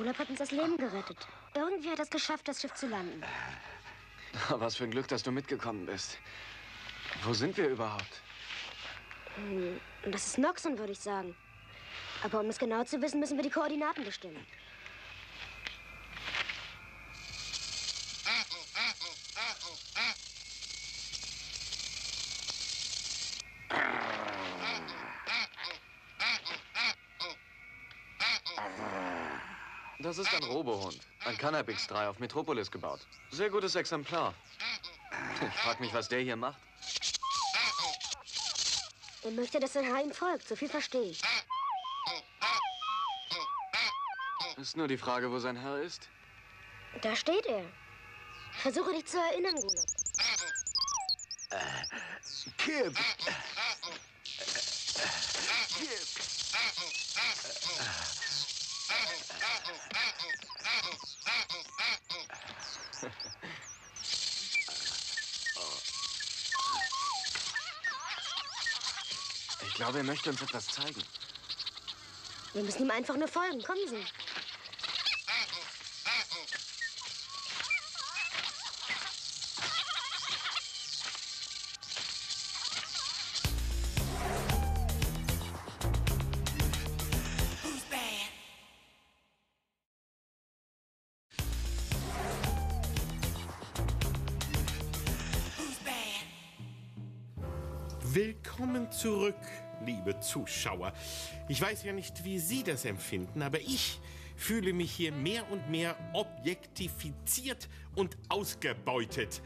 Olaf hat uns das Leben gerettet. Irgendwie hat er es geschafft, das Schiff zu landen.
Was für ein Glück, dass du mitgekommen bist. Wo sind wir überhaupt?
Hm, das ist Noxon, würde ich sagen. Aber um es genau zu wissen, müssen wir die Koordinaten bestimmen.
Das ist ein Robohund. Ein Cannabix 3 auf Metropolis gebaut. Sehr gutes Exemplar. Ich frag mich, was der hier macht.
Er möchte, dass sein ihm folgt. So viel verstehe ich.
Ist nur die Frage, wo sein Herr ist.
Da steht er. Versuche dich zu erinnern, Gulab.
Kip!
Glaube, er möchte uns etwas zeigen.
Wir müssen ihm einfach nur folgen. Kommen Sie.
Liebe Zuschauer. Ich weiß ja nicht, wie Sie das empfinden, aber ich fühle mich hier mehr und mehr objektifiziert und ausgebeutet.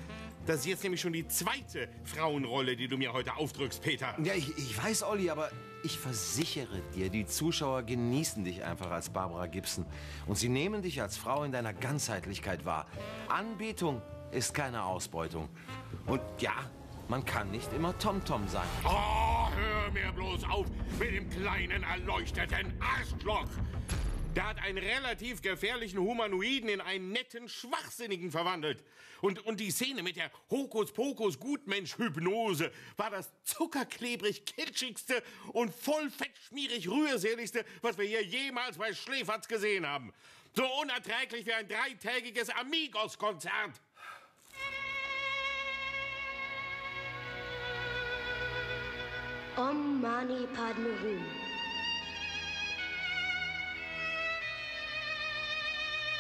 Das ist jetzt nämlich schon die zweite Frauenrolle, die du mir heute aufdrückst, Peter.
Ja, ich, ich weiß, Olli, aber ich versichere dir, die Zuschauer genießen dich einfach als Barbara Gibson. Und sie nehmen dich als Frau in deiner Ganzheitlichkeit wahr. Anbetung ist keine Ausbeutung. Und ja, man kann nicht immer TomTom sein.
Oh, hör mir bloß auf mit dem kleinen erleuchteten Arschloch. Der hat einen relativ gefährlichen Humanoiden in einen netten Schwachsinnigen verwandelt. Und, und die Szene mit der Hokuspokus-Gutmensch-Hypnose war das zuckerklebrig kitschigste und voll fettschmierig rührseligste, was wir hier jemals bei Schläferz gesehen haben. So unerträglich wie ein dreitägiges Amigos-Konzert.
Om Mani Padme Hum.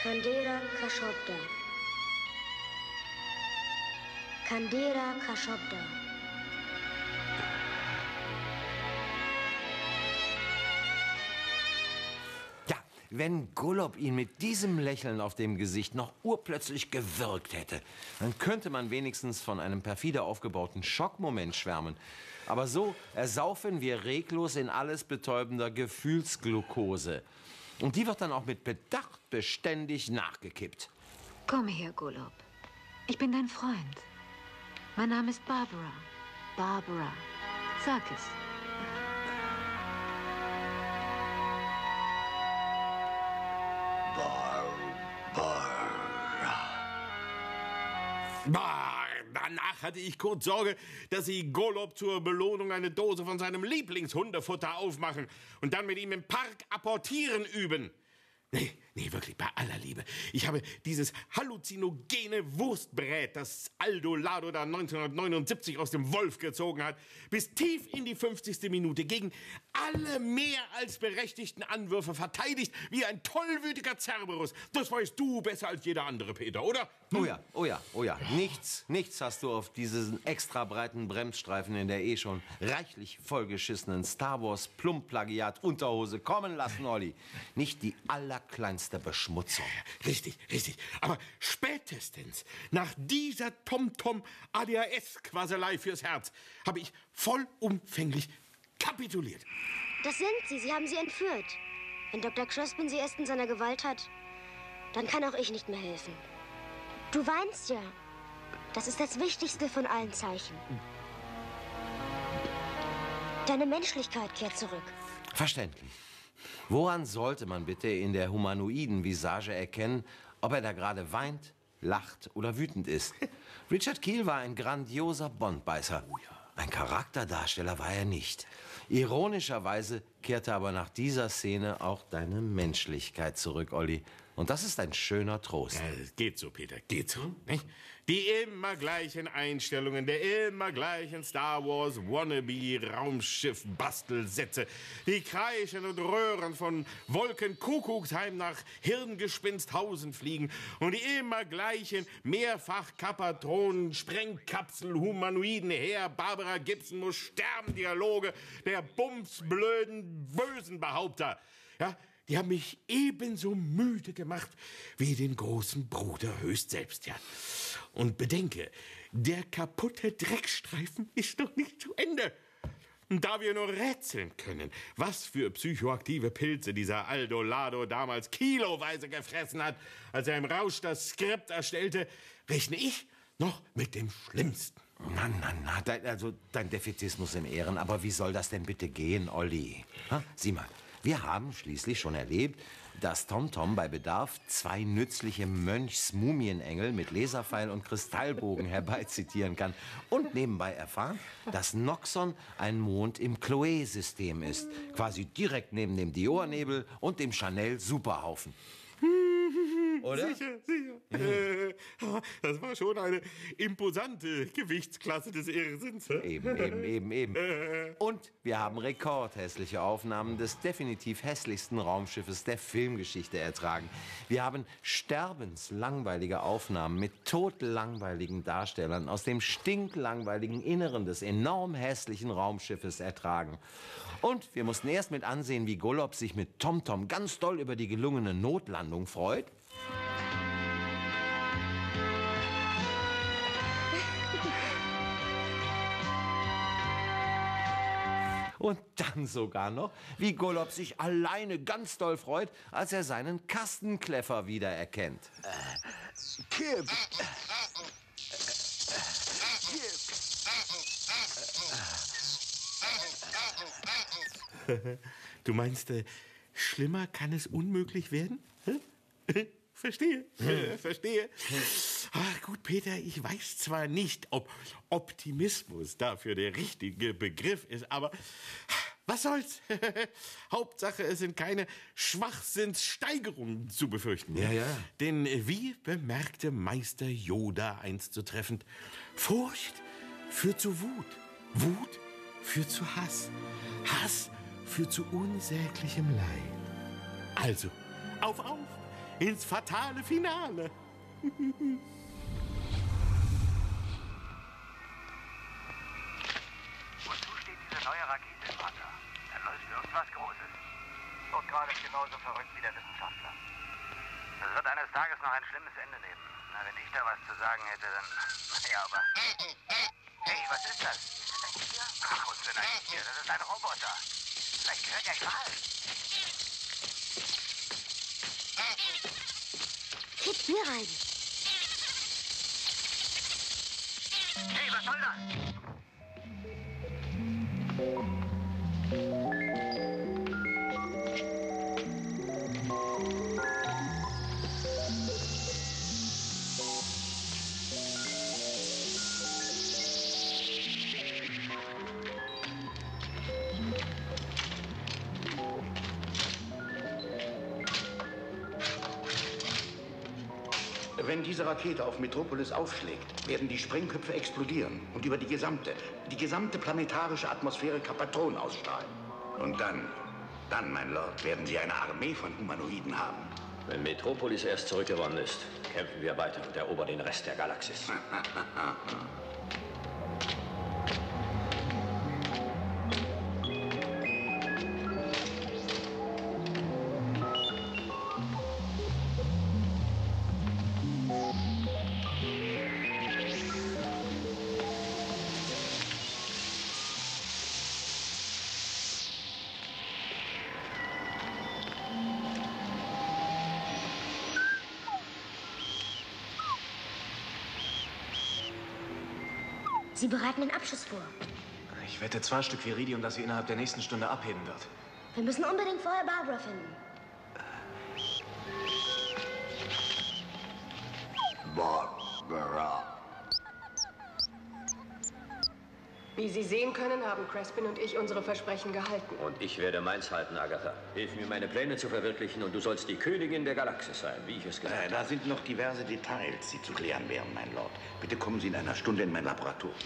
Kandera Kashobda. Kandera Kashobda.
Ja, Wenn Gullob ihn mit diesem Lächeln auf dem Gesicht noch urplötzlich gewirkt hätte, dann könnte man wenigstens von einem perfide aufgebauten Schockmoment schwärmen. Aber so ersaufen wir reglos in alles betäubender Gefühlsglukose. Und die wird dann auch mit Bedacht beständig nachgekippt.
Komm her, Golob. Ich bin dein Freund. Mein Name ist Barbara. Barbara. Sag es.
Bah, hatte ich kurz Sorge, dass sie Golob zur Belohnung eine Dose von seinem Lieblingshundefutter aufmachen und dann mit ihm im Park apportieren üben. Nee, nee, wirklich, bei aller Liebe. Ich habe dieses halluzinogene Wurstbrät, das Aldo Lado da 1979 aus dem Wolf gezogen hat, bis tief in die 50. Minute gegen alle mehr als berechtigten Anwürfe verteidigt wie ein tollwütiger Cerberus. Das weißt du besser als jeder andere, Peter, oder?
Oh ja, oh ja, oh ja. Nichts, nichts hast du auf diesen extra breiten Bremsstreifen in der eh schon reichlich vollgeschissenen Star Wars Plump-Plagiat Unterhose kommen lassen, Olli. Nicht die allerkleinste Beschmutzung.
Richtig, richtig. Aber spätestens nach dieser Tom-Tom-ADHS-Quaselei fürs Herz habe ich vollumfänglich kapituliert.
Das sind sie. Sie haben sie entführt. Wenn Dr. Crespin sie erst in seiner Gewalt hat, dann kann auch ich nicht mehr helfen. Du weinst ja. Das ist das Wichtigste von allen Zeichen. Deine Menschlichkeit kehrt zurück.
Verständlich. Woran sollte man bitte in der humanoiden Visage erkennen, ob er da gerade weint, lacht oder wütend ist? Richard Keel war ein grandioser Bondbeißer. Ein Charakterdarsteller war er nicht. Ironischerweise kehrte aber nach dieser Szene auch deine Menschlichkeit zurück, Olli. Und das ist ein schöner Trost.
Ja, geht so, Peter, geht so. Nicht? Die immer gleichen Einstellungen, der immer gleichen Star Wars Wannabe Raumschiff Bastelsätze, die kreischen und röhren von Wolkenkuckucksheim nach Hirngespinnsthausen fliegen. Und die immer gleichen mehrfach Kapatronen Sprengkapsel Humanoiden her. Barbara Gibson muss sterben Dialoge der bumsblöden bösen Behaupter. Ja, die haben mich ebenso müde gemacht wie den großen Bruder höchst selbst, ja. Und bedenke, der kaputte Dreckstreifen ist noch nicht zu Ende. Da wir nur rätseln können, was für psychoaktive Pilze dieser Aldo Lado damals kiloweise gefressen hat, als er im Rausch das Skript erstellte, rechne ich noch mit dem Schlimmsten.
Na, na, na, dein, also dein Defetismus in Ehren. Aber wie soll das denn bitte gehen, Olli? Ha? Sieh mal, wir haben schließlich schon erlebt, dass TomTom bei Bedarf zwei nützliche Mönchs-Mumienengel mit Laserpfeil und Kristallbogen herbeizitieren kann. Und nebenbei erfahren, dass Noxon ein Mond im Chloe-System ist. Quasi direkt neben dem Dior-Nebel und dem Chanel-Superhaufen. Oder?
Sicher, sicher. Äh, das war schon eine imposante Gewichtsklasse des Irrsinns.
Eben, eben, eben, eben. Und wir haben rekordhässliche Aufnahmen des definitiv hässlichsten Raumschiffes der Filmgeschichte ertragen. Wir haben sterbenslangweilige Aufnahmen mit todlangweiligen Darstellern aus dem stinklangweiligen Inneren des enorm hässlichen Raumschiffes ertragen. Und wir mussten erst mit ansehen, wie Golob sich mit TomTom ganz doll über die gelungene Notlandung freut. Und dann sogar noch, wie Golob sich alleine ganz doll freut, als er seinen Kastenkleffer wiedererkennt.
Kip!
Du meinst, äh, schlimmer kann es unmöglich werden? Verstehe, äh, verstehe. Ach gut, Peter, ich weiß zwar nicht, ob Optimismus dafür der richtige Begriff ist, aber was soll's? Hauptsache, es sind keine Schwachsinnssteigerungen zu befürchten.
Ja, ja.
Denn wie bemerkte Meister Yoda einst so treffend, Furcht führt zu Wut, Wut führt zu Hass, Hass führt zu unsäglichem Leid. Also, auf, auf, ins fatale Finale.
Wozu steht diese neue Rakete, Vater? Da läuft irgendwas Großes.
Lord Kral ist genauso verrückt wie der Wissenschaftler. Es wird eines Tages noch ein schlimmes Ende nehmen. Na, wenn ich da was zu sagen hätte, dann... Naja, aber... Hey, was ist das? Ist das ein Tier? Ach, was für ein Tier? Das ist ein Roboter. Vielleicht gehört der Kral.
Kipp hier rein.
Hey, was soll das?
Wenn diese Rakete auf Metropolis aufschlägt, werden die Sprengköpfe explodieren und über die gesamte, die gesamte planetarische Atmosphäre Kapatron ausstrahlen. Und dann, dann, mein Lord, werden Sie eine Armee von Humanoiden haben.
Wenn Metropolis erst zurückgewonnen ist, kämpfen wir weiter und erobern den Rest der Galaxis.
bereiten den Abschuss vor.
Ich wette zwei Stück Viridium, dass sie innerhalb der nächsten Stunde abheben wird.
Wir müssen unbedingt vorher Barbara finden.
Barbara.
Wie Sie sehen können, haben Crespin und ich unsere Versprechen gehalten.
Und ich werde meins halten, Agatha. Hilf mir, meine Pläne zu verwirklichen und du sollst die Königin der Galaxis sein, wie ich es gesagt
Äh,
habe.
da sind noch diverse Details, die zu klären wären, mein Lord. Bitte kommen Sie in einer Stunde in mein Laboratorium.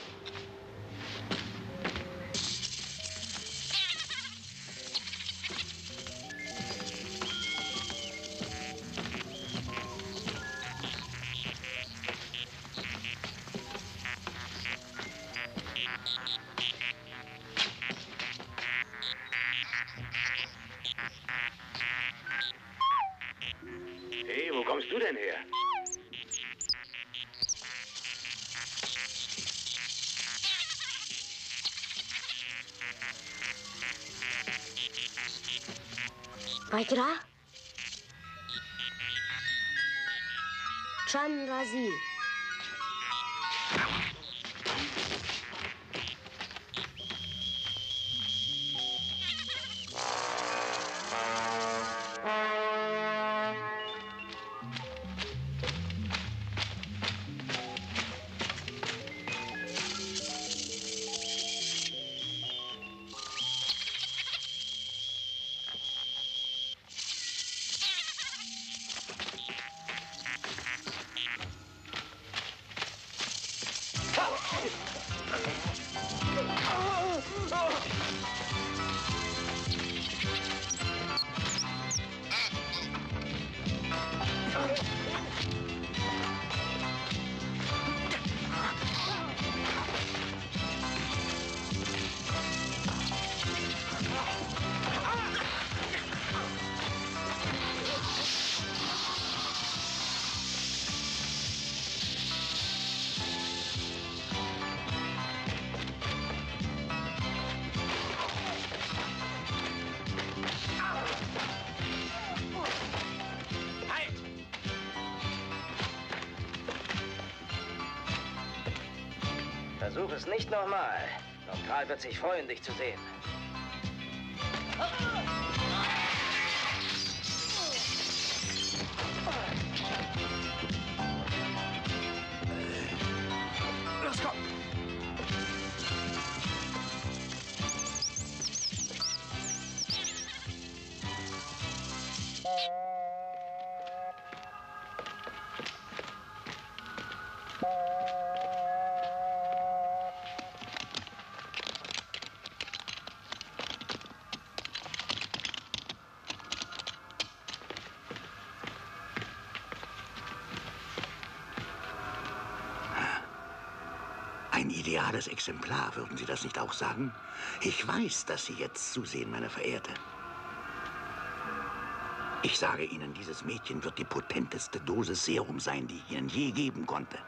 Weiter? Chandrasi.
Freuen, dich zu sehen.
Exemplar, würden Sie das nicht auch sagen? Ich weiß, dass Sie jetzt zusehen, meine Verehrte. Ich sage Ihnen, dieses Mädchen wird die potenteste Dosis Serum sein, die ich Ihnen je geben konnte.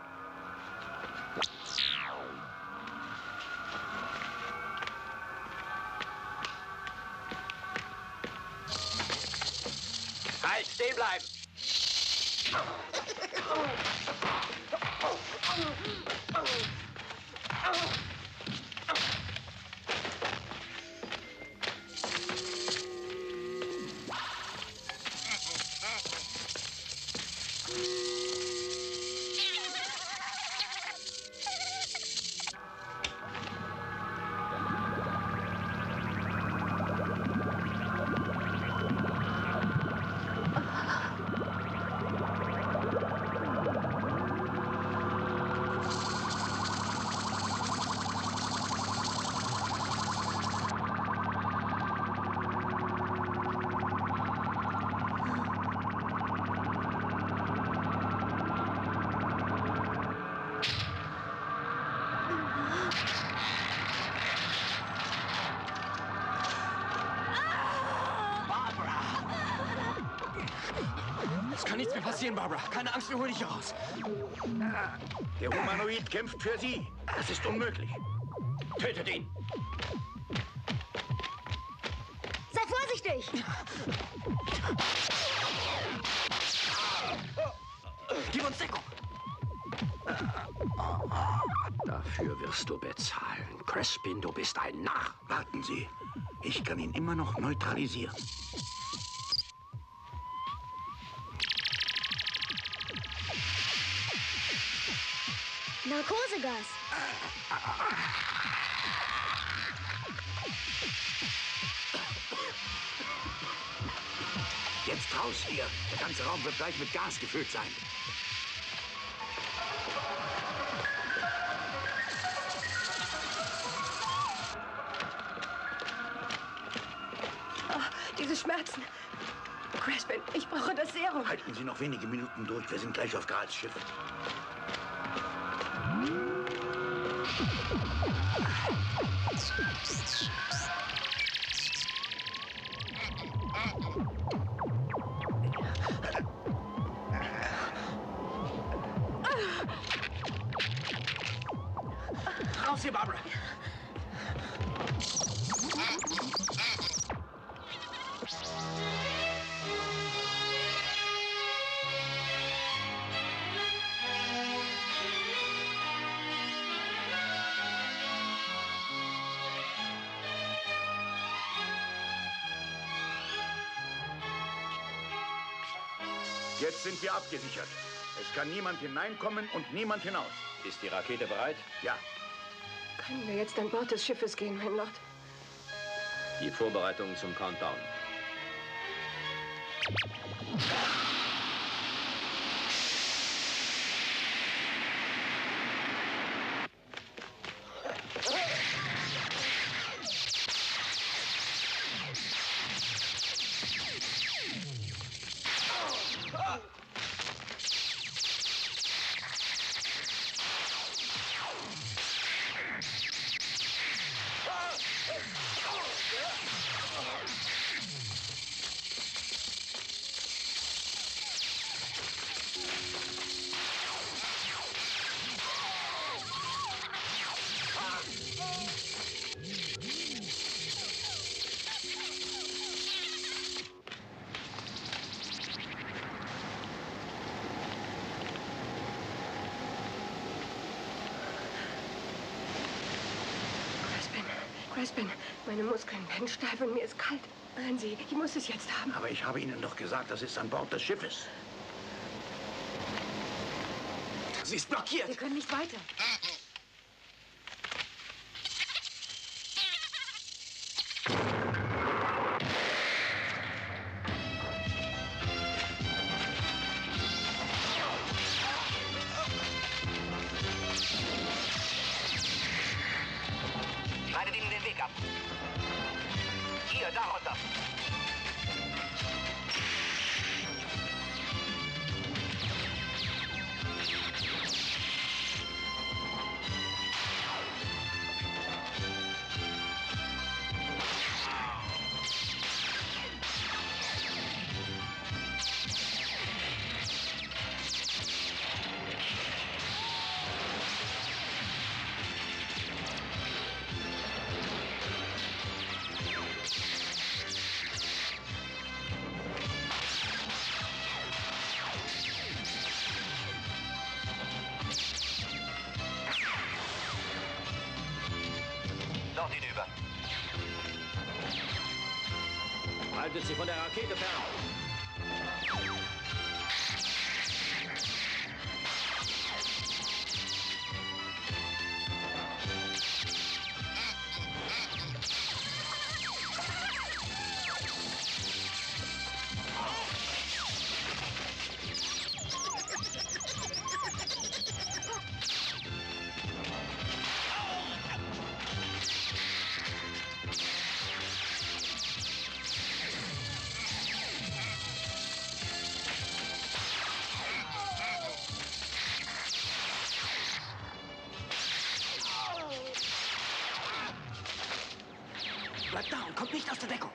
Kämpft für Sie. Das ist unmöglich. Tötet ihn.
Sei vorsichtig!
Gib uns Deckung! Dafür wirst du bezahlen. Crespin, du bist ein Narr.
Warten Sie. Ich kann ihn immer noch neutralisieren. Raus hier. Der ganze Raum wird gleich mit Gas gefüllt sein.
Oh, diese Schmerzen. Crespin, ich brauche das Serum.
Halten Sie noch wenige Minuten durch. Wir sind gleich auf Grals Schiff.
Raus
niemand hineinkommen und niemand hinaus.
Ist die Rakete bereit?
Ja.
Können wir jetzt an Bord des Schiffes gehen, mein Lord?
Die Vorbereitungen zum Countdown.
Meine Muskeln werden steif und mir ist kalt. Hören Sie, ich muss es jetzt haben.
Aber ich habe Ihnen doch gesagt, das ist an Bord des Schiffes.
Sie ist blockiert.
Wir können nicht weiter. Bleibt und kommt nicht aus der Deckung.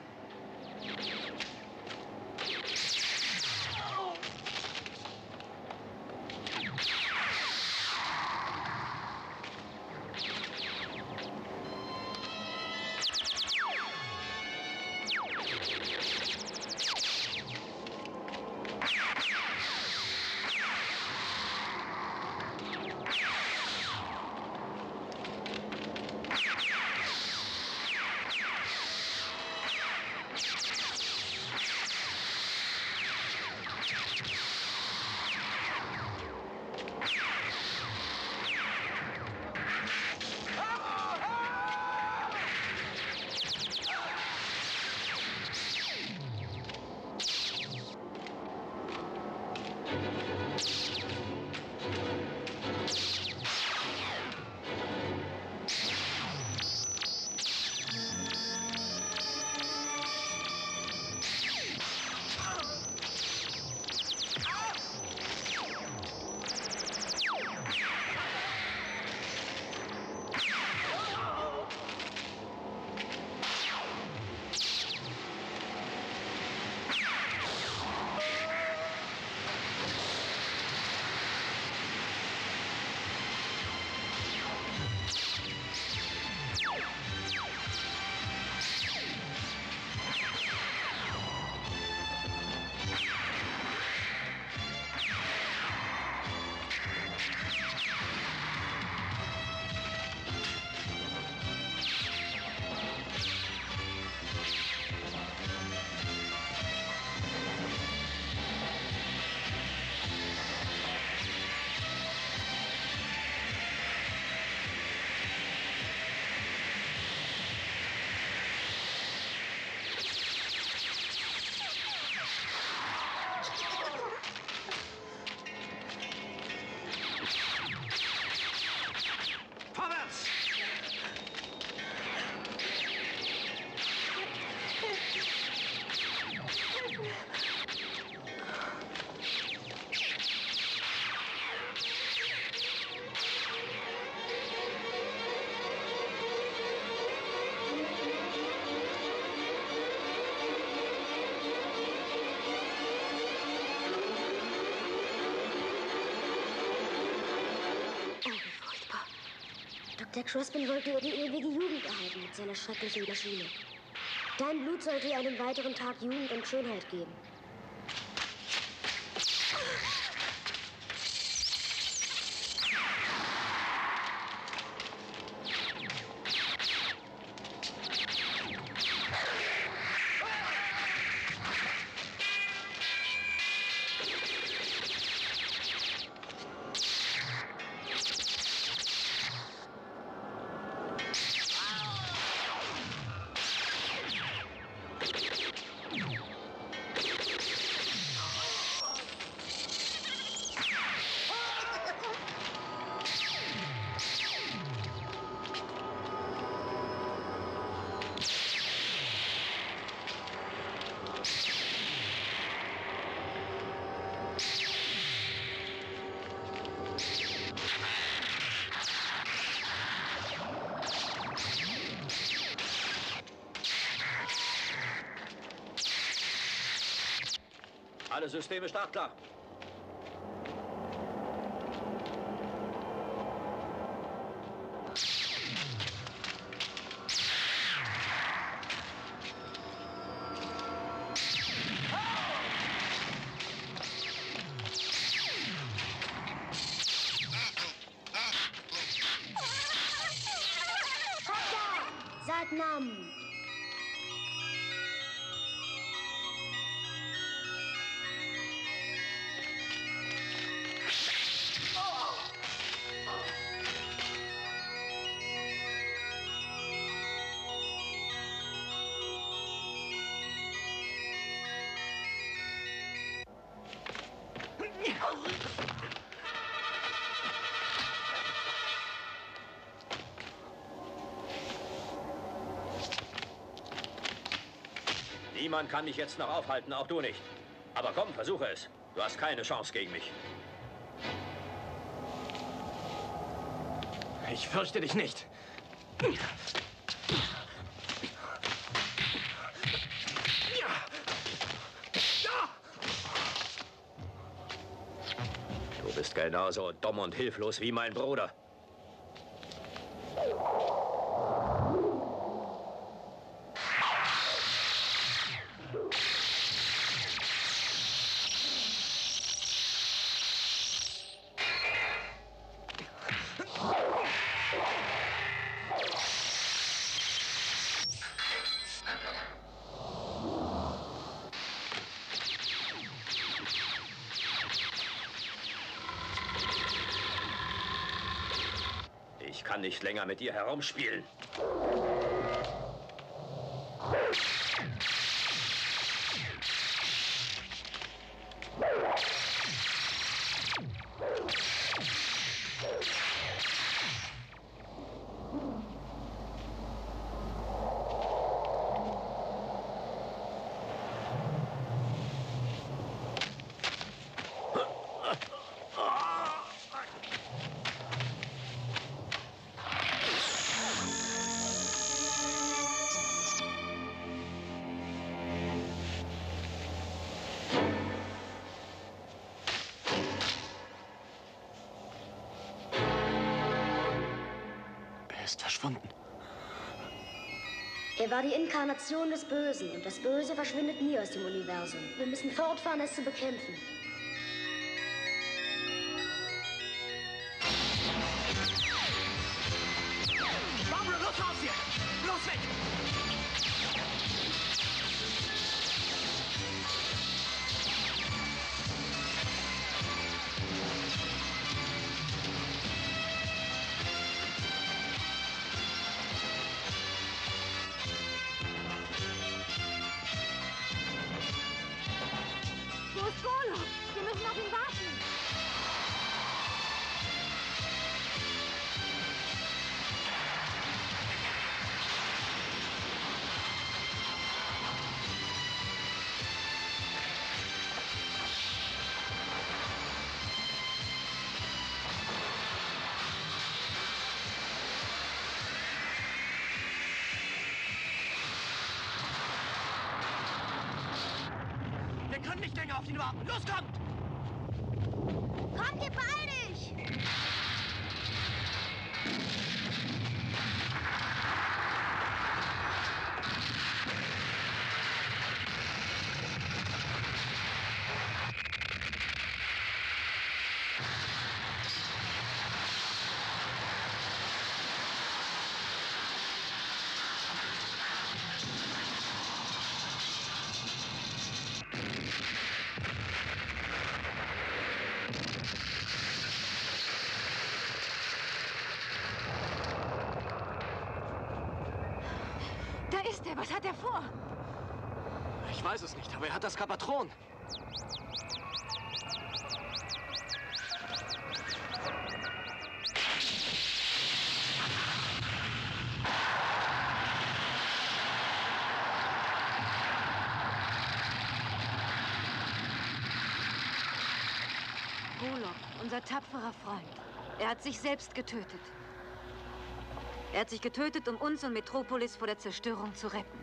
Dr. Crossman wollte ihr die ewige Jugend erhalten mit seiner schrecklichen Maschine. Dein Blut sollte ihr einen weiteren Tag Jugend und Schönheit geben.
Systeme startklar.
Satnam.
Niemand kann mich jetzt noch aufhalten, auch du nicht. Aber komm, versuche es. Du hast keine Chance gegen mich.
Ich fürchte dich nicht.
Du bist genauso dumm und hilflos wie mein Bruder. Nicht länger mit dir herumspielen.
War die Inkarnation des Bösen und das Böse verschwindet nie aus dem Universum. Wir müssen fortfahren, es zu bekämpfen.
Was hat er vor?
Ich weiß es nicht, aber er hat das Kapatron.
Golok, unser tapferer Freund. Er hat sich selbst getötet. Er hat sich getötet, um uns und Metropolis vor der Zerstörung zu retten.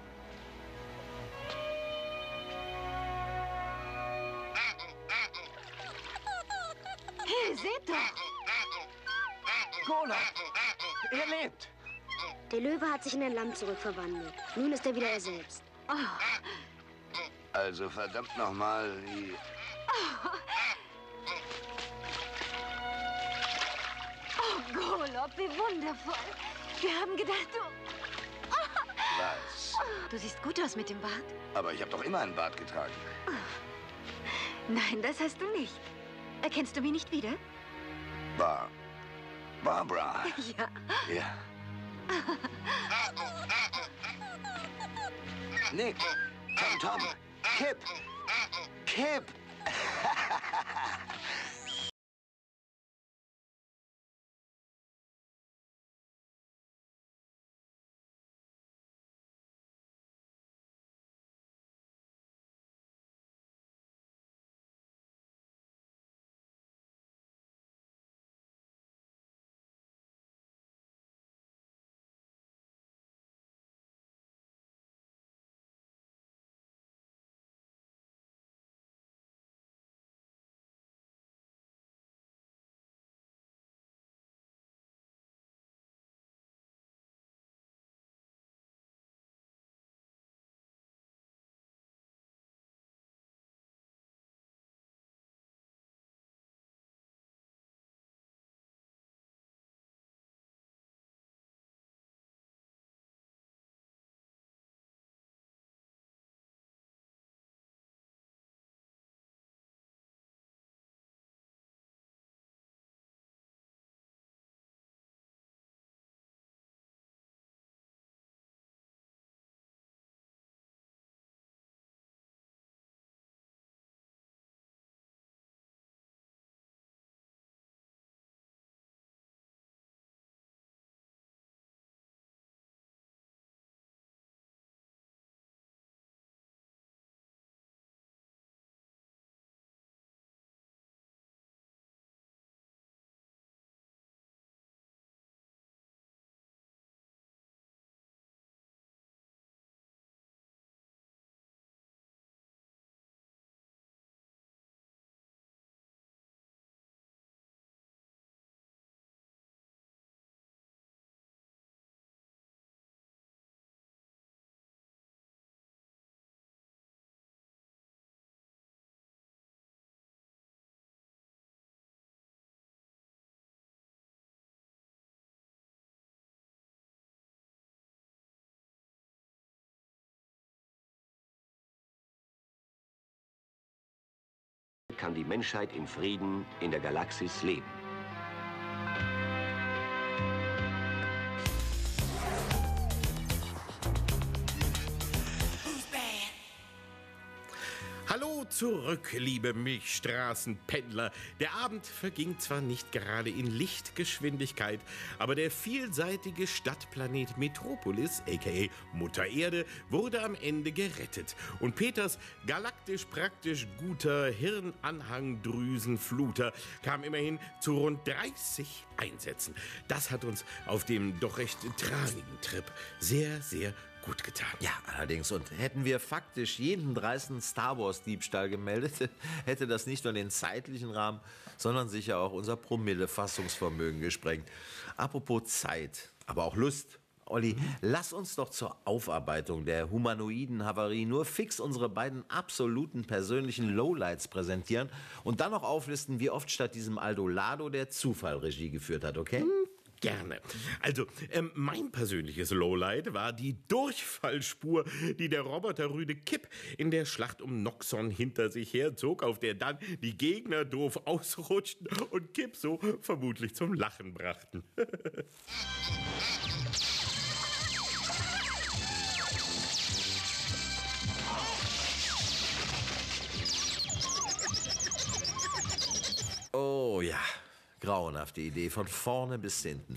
Hey, seht doch!
Gola! Er lebt!
Der Löwe hat sich in ein Lamm zurückverwandelt. Nun ist er wieder er selbst.
Also verdammt nochmal, wie...
Oh, Golok, wie wundervoll. Wir haben gedacht, du...
Was?
Du siehst gut aus mit dem Bart.
Aber ich habe doch immer einen Bart getragen.
Nein, das hast du nicht. Erkennst du mich nicht wieder?
Bar. Barbara.
Ja.
Ja. Nick. Tom Tom. Kip. Kip.
kann die Menschheit in Frieden in der Galaxis leben.
Zurück, liebe Milchstraßenpendler. Der Abend verging zwar nicht gerade in Lichtgeschwindigkeit, aber der vielseitige Stadtplanet Metropolis, aka Mutter Erde, wurde am Ende gerettet. Und Peters galaktisch praktisch guter Hirnanhangdrüsenfluter kam immerhin zu rund 30 Einsätzen. Das hat uns auf dem doch recht tragigen Trip sehr, sehr gut getan.
Ja, allerdings. Und hätten wir faktisch jeden dreisten Star Wars-Diebstahl gemeldet, hätte das nicht nur den zeitlichen Rahmen, sondern sicher auch unser Promille-Fassungsvermögen gesprengt. Apropos Zeit, aber auch Lust. Olli, lass uns doch zur Aufarbeitung der humanoiden Havarie nur fix unsere beiden absoluten persönlichen Lowlights präsentieren und dann noch auflisten, wie oft statt diesem Aldolado der Zufall Regie geführt hat, okay?
Gerne. Also, ähm, mein persönliches Lowlight war die Durchfallspur, die der Roboterrüde Kipp in der Schlacht um Noxon hinter sich herzog, auf der dann die Gegner doof ausrutschten und Kipp so vermutlich zum Lachen brachten.
Oh ja, grauenhafte Idee, von vorne bis hinten.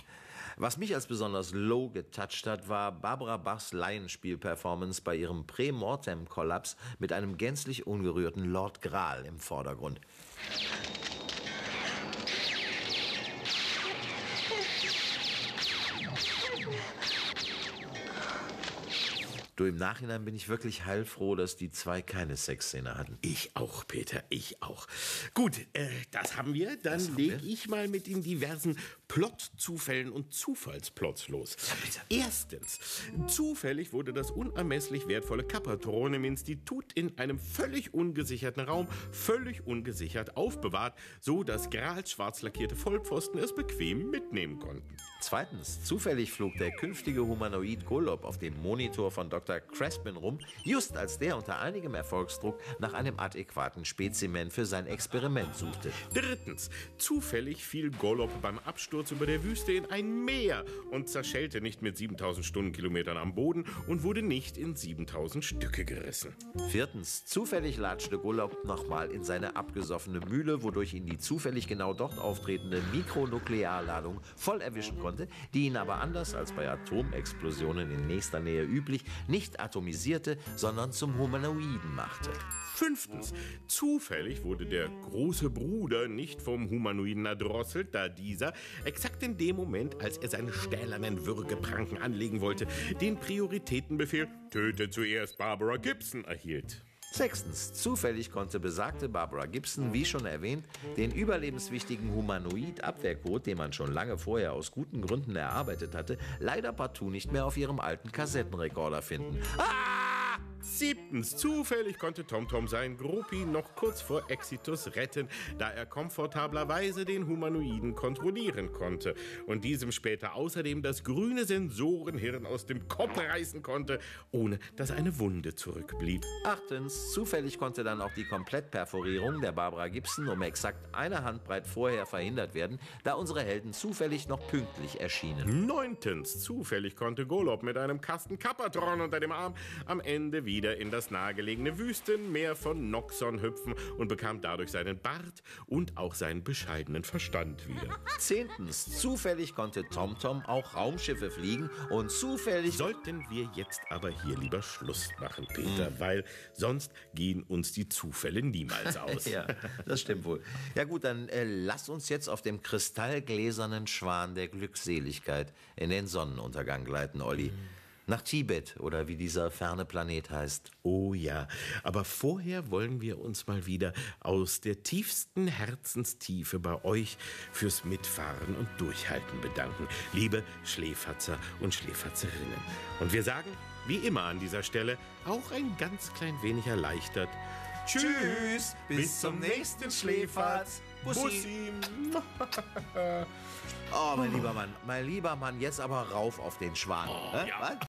Was mich als besonders low getoucht hat, war Barbara Bachs Laienspiel-Performance bei ihrem Prä-Mortem-Kollaps mit einem gänzlich ungerührten Lord Gral im Vordergrund. Du, im Nachhinein bin ich wirklich heilfroh, dass die zwei keine Sexszene hatten.
Ich auch, Peter, ich auch. Gut, äh, das haben wir. Dann lege ich mal mit den diversen Plotzufällen und Zufallsplots los. Erstens, zufällig wurde das unermesslich wertvolle Kappertron im Institut in einem völlig ungesicherten Raum völlig ungesichert aufbewahrt, so dass Grals schwarz lackierte Vollpfosten es bequem mitnehmen konnten.
Zweitens, zufällig flog der künftige Humanoid Golob auf dem Monitor von Dr. Crespin rum, just als der unter einigem Erfolgsdruck nach einem adäquaten Spezimen für sein Experiment suchte.
Drittens, zufällig fiel Golob beim Absturz über der Wüste in ein Meer und zerschellte nicht mit 7000 Stundenkilometern am Boden und wurde nicht in 7000 Stücke gerissen.
Viertens, zufällig latschte Golob nochmal in seine abgesoffene Mühle, wodurch ihn die zufällig genau dort auftretende Mikronuklearladung voll erwischen konnte, die ihn aber anders als bei Atomexplosionen in nächster Nähe üblich nicht atomisierte, sondern zum Humanoiden machte.
Fünftens, zufällig wurde der große Bruder nicht vom Humanoiden erdrosselt, da dieser, exakt in dem Moment, als er seine stählernen Würgepranken anlegen wollte, den Prioritätenbefehl Töte zuerst Barbara Gibson erhielt.
Sechstens, zufällig konnte besagte Barbara Gibson, wie schon erwähnt, den überlebenswichtigen Humanoid-Abwehrcode, den man schon lange vorher aus guten Gründen erarbeitet hatte, leider partout nicht mehr auf ihrem alten Kassettenrekorder finden.
Ah! Siebtens, zufällig konnte TomTom seinen Gruppi noch kurz vor Exitus retten, da er komfortablerweise den Humanoiden kontrollieren konnte und diesem später außerdem das grüne Sensorenhirn aus dem Kopf reißen konnte, ohne dass eine Wunde zurückblieb.
Achtens, zufällig konnte dann auch die Komplettperforierung der Barbara Gibson um exakt eine Handbreit vorher verhindert werden, da unsere Helden zufällig noch pünktlich erschienen.
Neuntens, zufällig konnte Golob mit einem Kasten Kapatron unter dem Arm am Ende wieder in das nahegelegene Wüstenmeer von Noxon hüpfen und bekam dadurch seinen Bart und auch seinen bescheidenen Verstand wieder.
Zehntens, zufällig konnte TomTom auch Raumschiffe fliegen und zufällig...
Sollten wir jetzt aber hier lieber Schluss machen, Peter, weil sonst gehen uns die Zufälle niemals aus.
ja, das stimmt wohl. Ja gut, dann äh, lass uns jetzt auf dem kristallgläsernen Schwan der Glückseligkeit in den Sonnenuntergang gleiten, Olli. Nach Tibet oder wie dieser ferne Planet heißt.
Oh ja, aber vorher wollen wir uns mal wieder aus der tiefsten Herzenstiefe bei euch fürs Mitfahren und Durchhalten bedanken, liebe Schläferzer und Schläferzerinnen. Und wir sagen, wie immer an dieser Stelle, auch ein ganz klein wenig erleichtert.
Tschüss, bis zum nächsten Schläferz.
Bussi.
Oh, mein lieber Mann, mein lieber Mann, jetzt aber rauf auf den Schwan.
Oh,
Hä?
ja.
Was?